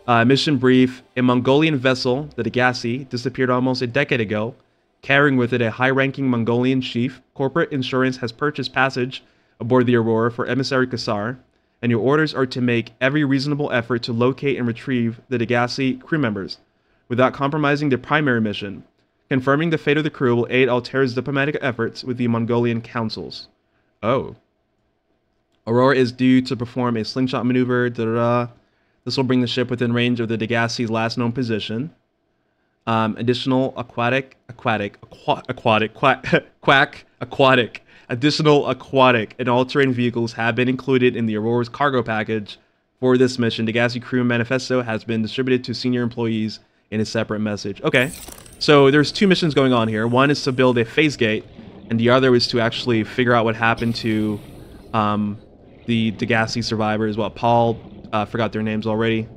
Uh, mission brief. A Mongolian vessel, the Degasi, disappeared almost a decade ago. Carrying with it a high ranking Mongolian chief, corporate insurance has purchased passage aboard the Aurora for emissary Kassar, and your orders are to make every reasonable effort to locate and retrieve the Degasi crew members without compromising their primary mission. Confirming the fate of the crew will aid Alterra's diplomatic efforts with the Mongolian councils. Oh. Aurora is due to perform a slingshot maneuver. Da, da. This will bring the ship within range of the Degasi's last known position. Um, additional aquatic, aquatic, aqua, aquatic, quack, quack, aquatic. Additional aquatic and all-terrain vehicles have been included in the Aurora's cargo package for this mission. Degasi crew manifesto has been distributed to senior employees in a separate message. Okay, so there's two missions going on here. One is to build a phase gate, and the other is to actually figure out what happened to um, the Degasi survivors. Well, Paul, uh, forgot their names already.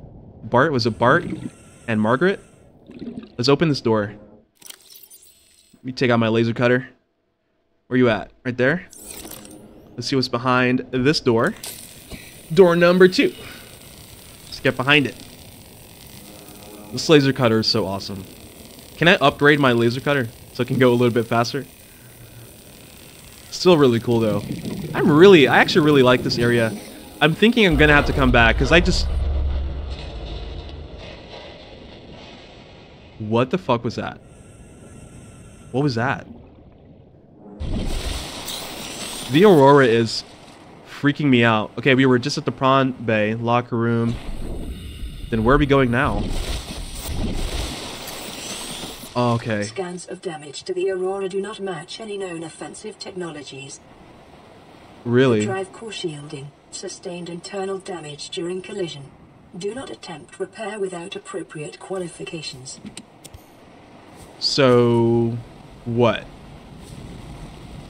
Bart, was it Bart and Margaret? Let's open this door. Let me take out my laser cutter. Where you at? Right there? Let's see what's behind this door. Door number two. Let's get behind it. This laser cutter is so awesome. Can I upgrade my laser cutter so it can go a little bit faster? Still really cool though. I'm really, I actually really like this area. I'm thinking I'm gonna have to come back because I just... What the fuck was that? What was that? The Aurora is freaking me out. Okay, we were just at the prawn bay, locker room. Then where are we going now? Oh, okay. Scans of damage to the Aurora do not match any known offensive technologies. Really? Drive core shielding. Sustained internal damage during collision. Do not attempt repair without appropriate qualifications. So, what?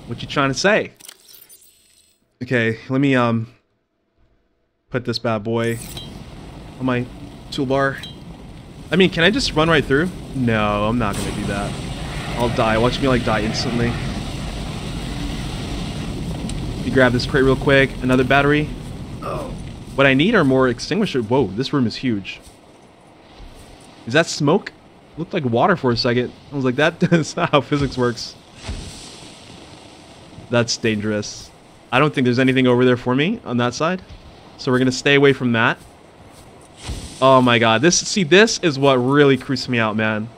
What you trying to say? Okay, let me um put this bad boy on my toolbar. I mean, can I just run right through? No, I'm not gonna do that. I'll die. Watch me like die instantly. You grab this crate real quick. Another battery. Oh. What I need are more extinguishers. Whoa, this room is huge. Is that smoke? Looked like water for a second. I was like, that that's not how physics works. That's dangerous. I don't think there's anything over there for me on that side. So we're gonna stay away from that. Oh my god, this see this is what really creeps me out, man.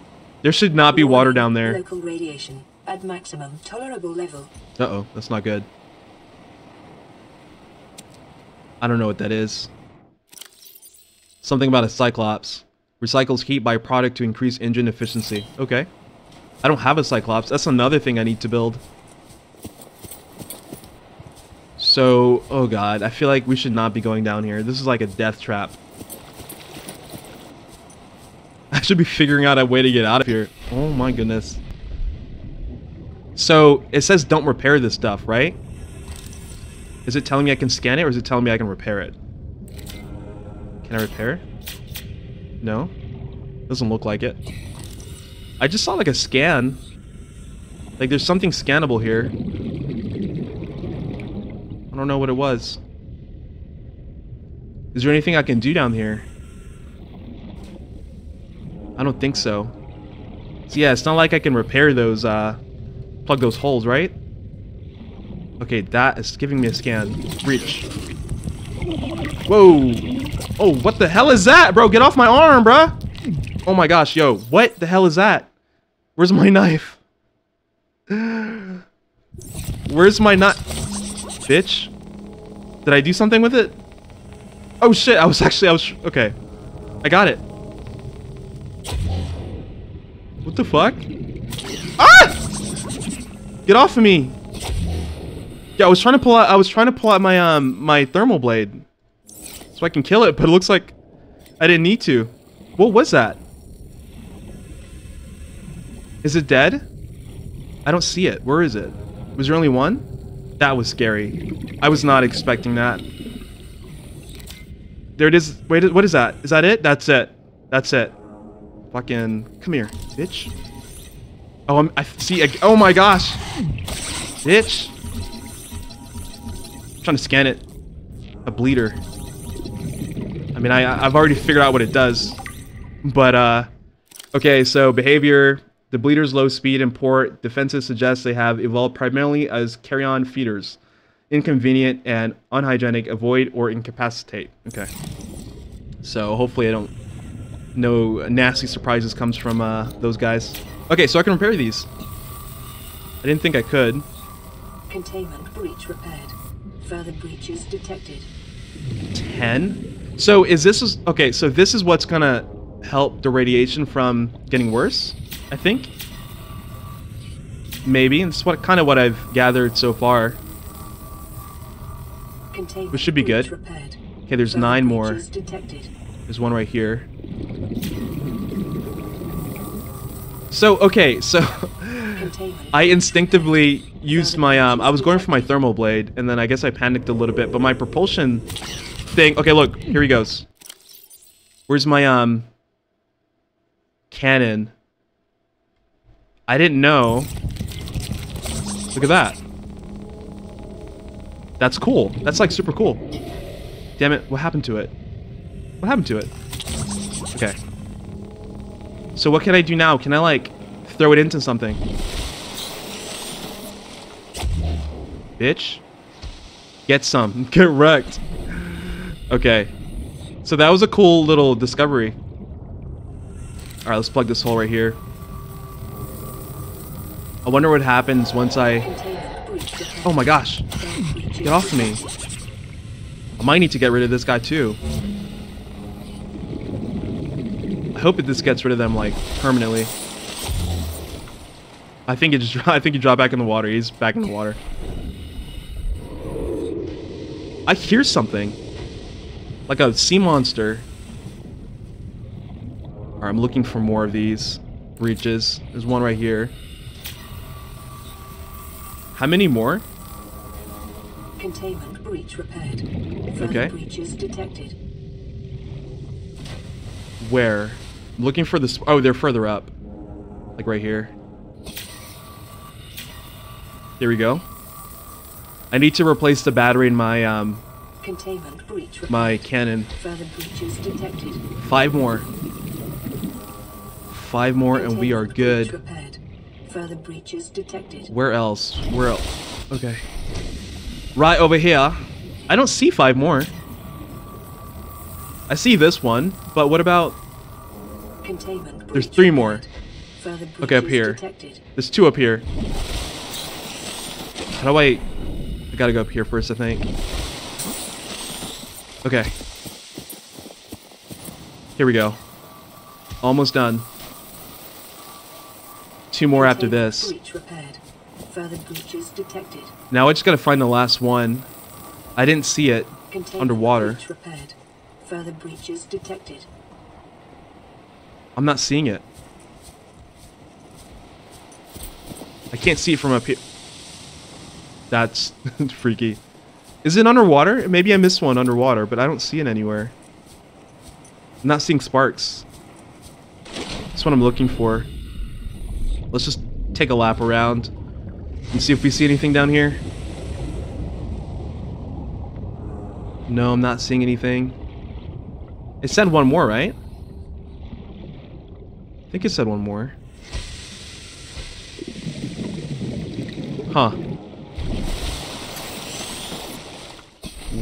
There should not be water down there. Local radiation at maximum tolerable level. Uh-oh, that's not good. I don't know what that is. Something about a Cyclops. Recycles heat by product to increase engine efficiency. Okay. I don't have a Cyclops. That's another thing I need to build. So, oh god, I feel like we should not be going down here. This is like a death trap. I should be figuring out a way to get out of here. Oh my goodness. So, it says don't repair this stuff, right? Is it telling me I can scan it, or is it telling me I can repair it? Can I repair? No? Doesn't look like it. I just saw like a scan. Like there's something scannable here. I don't know what it was. Is there anything I can do down here? I don't think so. So yeah, it's not like I can repair those, uh, plug those holes, right? Okay, that is giving me a scan. Reach. Whoa. Oh, what the hell is that, bro? Get off my arm, bruh. Oh my gosh, yo, what the hell is that? Where's my knife? Where's my knife? Bitch. Did I do something with it? Oh shit, I was actually, I was, okay. I got it. What the fuck? Ah! Get off of me. Yeah, I was trying to pull out, I was trying to pull out my, um, my thermal blade. So I can kill it, but it looks like I didn't need to. What was that? Is it dead? I don't see it. Where is it? Was there only one? That was scary. I was not expecting that. There it is. Wait, what is that? Is that it? That's it. That's it. Fucking, come here, bitch. Oh, I'm, I see. A, oh my gosh, bitch. I'm trying to scan it. A bleeder. I mean, I I've already figured out what it does, but uh, okay. So behavior. The bleeder's low speed and poor defenses suggest they have evolved primarily as carrion feeders. Inconvenient and unhygienic, avoid or incapacitate. Okay. So hopefully I don't... No nasty surprises comes from uh, those guys. Okay, so I can repair these. I didn't think I could. Containment breach repaired. Further breaches detected. 10? So is this... Okay, so this is what's gonna help the radiation from getting worse? I think. Maybe. It's what kind of what I've gathered so far. Which should be good. Okay, there's nine more. There's one right here. So, okay, so I instinctively used my, um, I was going for my thermal blade, and then I guess I panicked a little bit, but my propulsion thing, okay, look, here he goes. Where's my, um, cannon? I didn't know. Look at that. That's cool. That's like super cool. Damn it, what happened to it? What happened to it? Okay. So what can I do now? Can I like throw it into something? Bitch. Get some. Get wrecked. Okay. So that was a cool little discovery. Alright, let's plug this hole right here. I wonder what happens once I... Oh my gosh. Get off of me. I might need to get rid of this guy too. I hope that this gets rid of them like permanently. I think it just I think he dropped back in the water. He's back in the water. I hear something. Like a sea monster. Alright, I'm looking for more of these breaches. There's one right here. How many more? Containment breach repaired. Further Okay. breaches detected. Where? I'm looking for this. Oh, they're further up. Like right here. Here we go. I need to replace the battery in my um Containment breach repaired. my cannon. Further breaches detected. Five more. Five more and we are good. Further breaches detected. Where else? Where else? Okay. Right over here. I don't see five more. I see this one, but what about... Containment There's three more. Okay, up here. Detected. There's two up here. How do I... I gotta go up here first, I think. Okay. Here we go. Almost done. Two more after this. Breach repaired. Further. Now I just gotta find the last one. I didn't see it underwater. Further breaches detected. I'm not seeing it. I can't see it from up here. That's freaky. Is it underwater? Maybe I missed one underwater, but I don't see it anywhere. I'm not seeing sparks. That's what I'm looking for. Let's just take a lap around and see if we see anything down here. No, I'm not seeing anything. It said one more, right? I think it said one more. Huh.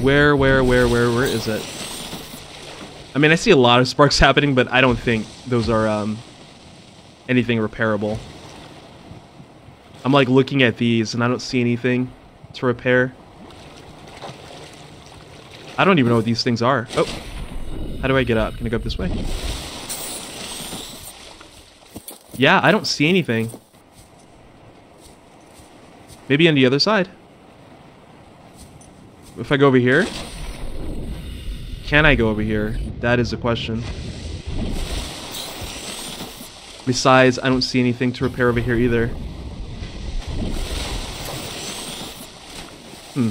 Where, where, where, where, where is it? I mean, I see a lot of sparks happening, but I don't think those are um, anything repairable. I'm like looking at these and I don't see anything to repair. I don't even know what these things are. Oh, how do I get up? Can I go up this way? Yeah, I don't see anything. Maybe on the other side. If I go over here? Can I go over here? That is the question. Besides, I don't see anything to repair over here either. Hmm.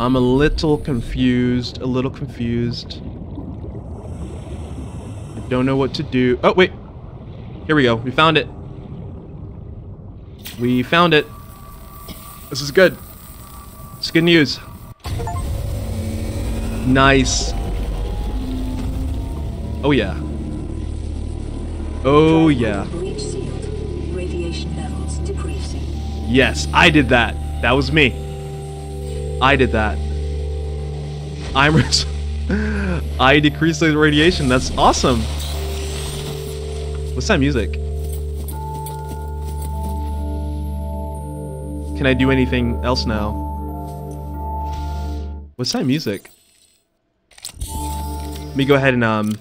I'm a little confused. A little confused. I don't know what to do. Oh, wait. Here we go. We found it. We found it. This is good. It's good news. Nice. Oh yeah. Oh yeah. Yes, I did that. That was me. I did that. I'm. I decreased the radiation. That's awesome. What's that music? Can I do anything else now? What's that music? Let me go ahead and um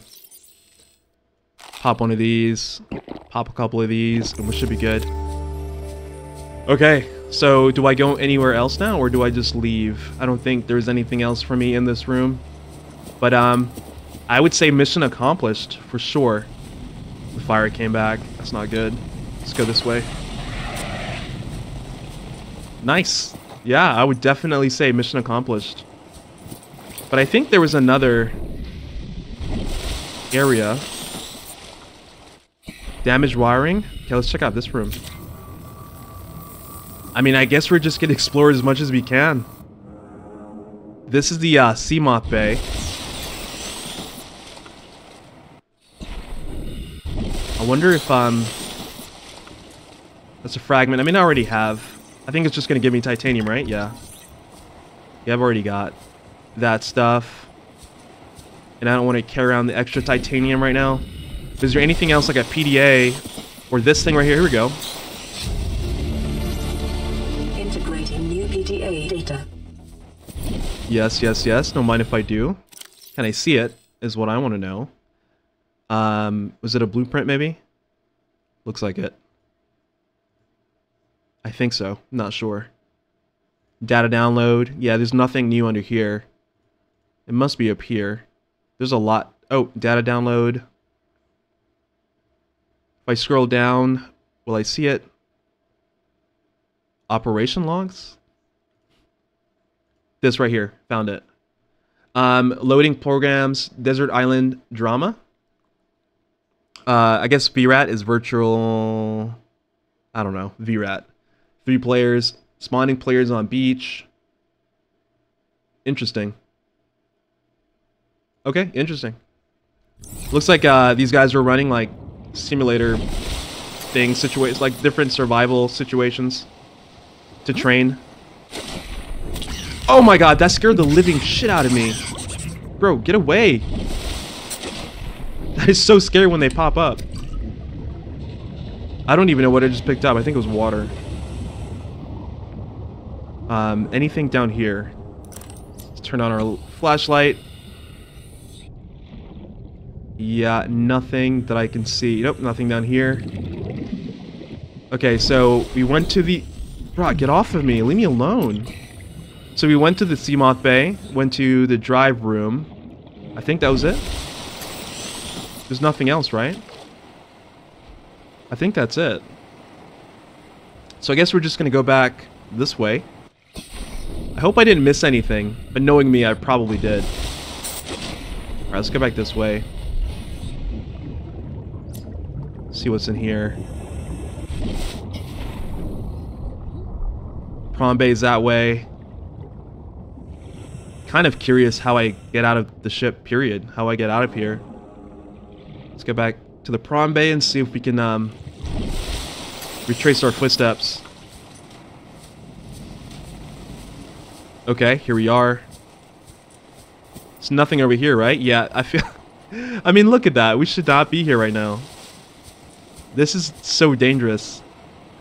pop one of these, pop a couple of these, and we should be good. Okay, so do I go anywhere else now, or do I just leave? I don't think there's anything else for me in this room. But um, I would say mission accomplished for sure. The fire came back. That's not good. Let's go this way. Nice. Yeah, I would definitely say mission accomplished. But I think there was another area. Damaged wiring? Okay, let's check out this room. I mean, I guess we're just gonna explore as much as we can. This is the uh, Seamoth Bay. I wonder if, um... That's a fragment. I mean, I already have. I think it's just gonna give me titanium, right? Yeah. Yeah, I've already got that stuff. And I don't want to carry around the extra titanium right now. Is there anything else like a PDA or this thing right here? Here we go. Yes, yes, yes. Don't mind if I do. Can I see it? Is what I want to know. Um, was it a blueprint maybe? Looks like it. I think so. Not sure. Data download. Yeah, there's nothing new under here. It must be up here. There's a lot. Oh, data download. If I scroll down, will I see it? Operation logs? This right here. Found it. Um, loading programs, Desert Island Drama. Uh, I guess VRAT is virtual. I don't know. VRAT. Three players. Spawning players on beach. Interesting. Okay, interesting. Looks like uh, these guys were running like simulator things, situations, like different survival situations to train. Oh my god, that scared the living shit out of me. Bro, get away. That is so scary when they pop up. I don't even know what I just picked up. I think it was water. Um, anything down here? Let's turn on our flashlight. Yeah, nothing that I can see. Nope, nothing down here. Okay, so we went to the... Bro, get off of me. Leave me alone. So we went to the Seamoth Bay, went to the drive room. I think that was it. There's nothing else, right? I think that's it. So I guess we're just going to go back this way. I hope I didn't miss anything, but knowing me, I probably did. Alright, let's go back this way. See what's in here. Prawn Bay's that way. Kind of curious how I get out of the ship, period. How I get out of here. Let's go back to the Prawn Bay and see if we can um, retrace our footsteps. Okay, here we are. It's nothing over here, right? Yeah, I feel... I mean, look at that. We should not be here right now. This is so dangerous.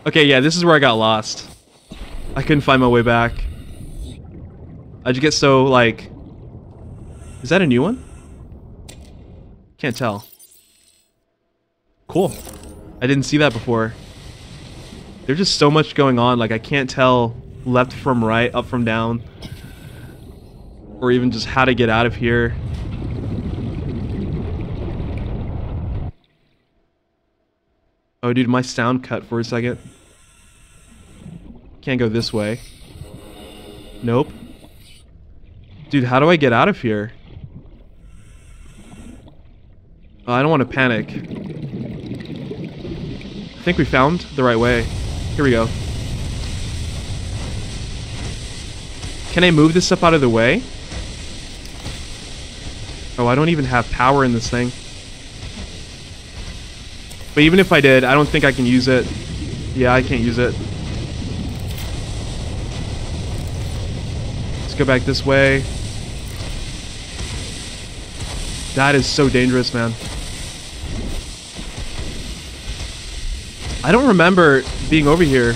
Okay, yeah, this is where I got lost. I couldn't find my way back. I just get so, like... Is that a new one? Can't tell. Cool. I didn't see that before. There's just so much going on, like I can't tell left from right, up from down. Or even just how to get out of here. Oh, dude, my sound cut for a second. Can't go this way. Nope. Dude, how do I get out of here? Oh, I don't want to panic. I think we found the right way. Here we go. Can I move this stuff out of the way? Oh, I don't even have power in this thing. But even if I did, I don't think I can use it. Yeah, I can't use it. Let's go back this way. That is so dangerous, man. I don't remember being over here.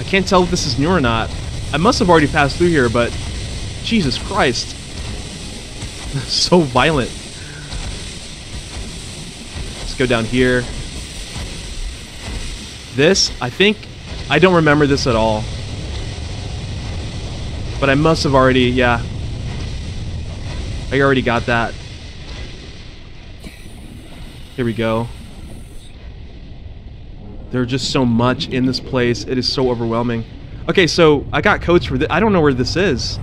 I can't tell if this is new or not. I must have already passed through here, but Jesus Christ. so violent. Let's go down here. This, I think, I don't remember this at all. But I must have already, yeah. I already got that. Here we go. There's just so much in this place. It is so overwhelming. Okay, so I got codes for this. I don't know where this is.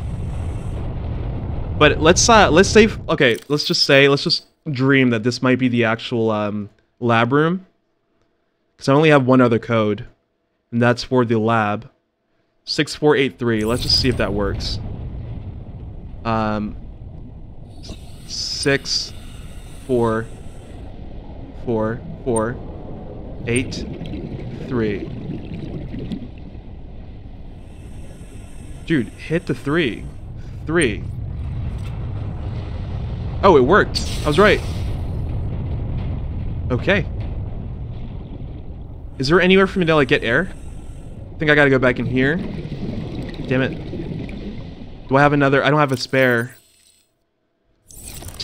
But let's uh, let's say okay, let's just say let's just dream that this might be the actual um, lab room. Because I only have one other code, and that's for the lab. 6483. Let's just see if that works. Um, six, four, four, four, eight, three. Dude, hit the three. Three. Oh, it worked. I was right. Okay. Is there anywhere for me to like get air? I think I gotta go back in here. Damn it. Do I have another? I don't have a spare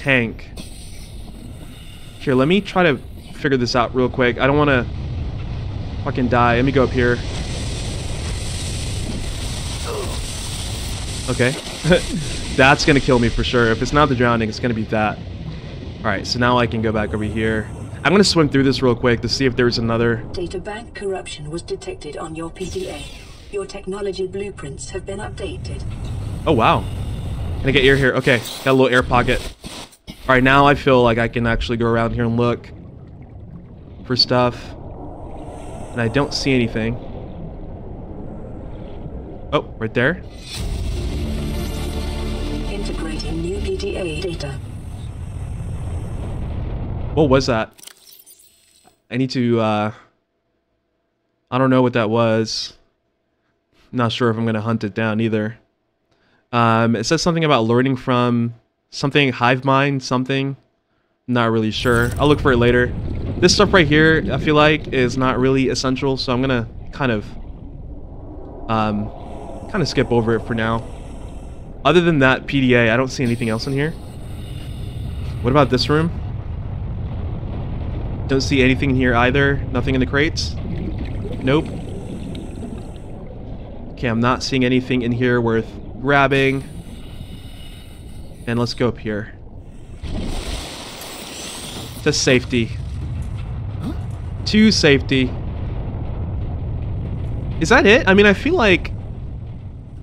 tank. Here, let me try to figure this out real quick. I don't want to fucking die. Let me go up here. Okay. That's going to kill me for sure. If it's not the drowning, it's going to be that. Alright, so now I can go back over here. I'm going to swim through this real quick to see if there's another... Data bank corruption was detected on your PDA. Your technology blueprints have been updated. Oh, wow. Can I get air here? Okay, got a little air pocket. Alright, now I feel like I can actually go around here and look for stuff. And I don't see anything. Oh, right there. Integrating new PDA data. What was that? I need to, uh... I don't know what that was. Not sure if I'm going to hunt it down either. Um, it says something about learning from something, hive mind, something. Not really sure. I'll look for it later. This stuff right here, I feel like, is not really essential, so I'm gonna kind of, um, kind of skip over it for now. Other than that PDA, I don't see anything else in here. What about this room? Don't see anything in here either. Nothing in the crates? Nope. Okay, I'm not seeing anything in here worth grabbing. And let's go up here. To safety. To safety. Is that it? I mean, I feel like...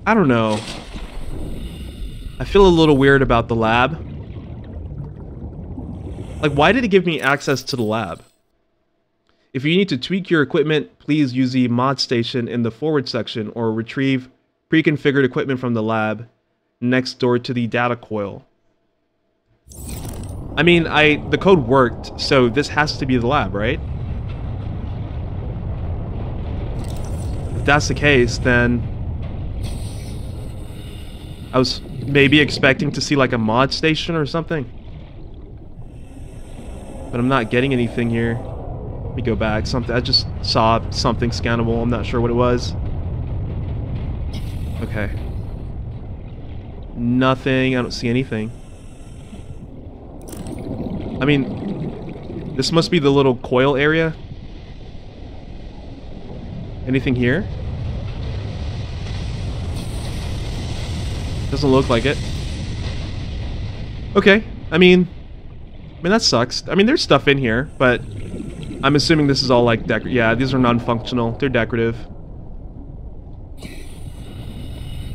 I don't know. I feel a little weird about the lab. Like, why did it give me access to the lab? If you need to tweak your equipment, please use the mod station in the forward section or retrieve pre-configured equipment from the lab next door to the data coil. I mean, I the code worked, so this has to be the lab, right? If that's the case, then I was maybe expecting to see like a mod station or something. But I'm not getting anything here. Let me go back. Something I just saw something scannable. I'm not sure what it was. Okay. Nothing. I don't see anything. I mean, this must be the little coil area. Anything here? Doesn't look like it. Okay. I mean, I mean that sucks. I mean, there's stuff in here, but I'm assuming this is all like dec. Yeah, these are non-functional. They're decorative.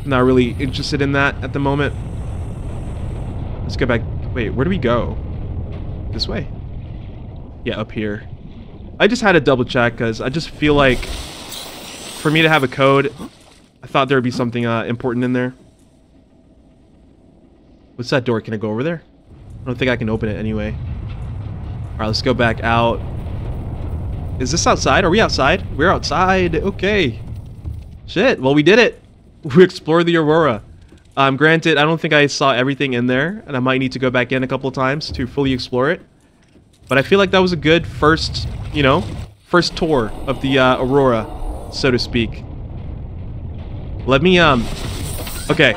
Not really interested in that at the moment. Let's go back. Wait, where do we go? This way. Yeah, up here. I just had to double check because I just feel like for me to have a code, I thought there would be something uh, important in there. What's that door? Can I go over there? I don't think I can open it anyway. Alright, let's go back out. Is this outside? Are we outside? We're outside. Okay. Shit. Well, we did it. We explored the Aurora. Um, granted, I don't think I saw everything in there, and I might need to go back in a couple times to fully explore it. But I feel like that was a good first, you know, first tour of the uh, Aurora, so to speak. Let me, um... Okay,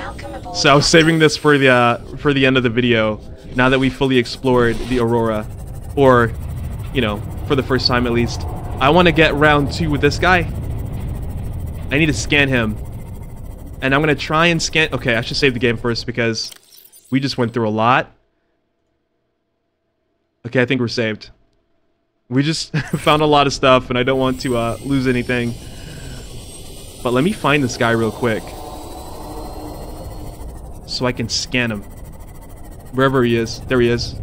so I was saving this for the, uh, for the end of the video, now that we fully explored the Aurora. Or, you know, for the first time at least. I want to get round two with this guy. I need to scan him. And I'm going to try and scan... Okay, I should save the game first because we just went through a lot. Okay, I think we're saved. We just found a lot of stuff and I don't want to uh, lose anything. But let me find this guy real quick. So I can scan him. Wherever he is. There he is.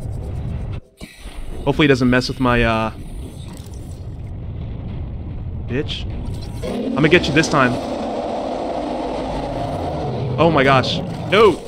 Hopefully he doesn't mess with my, uh... Bitch. I'm gonna get you this time. Oh my gosh. No!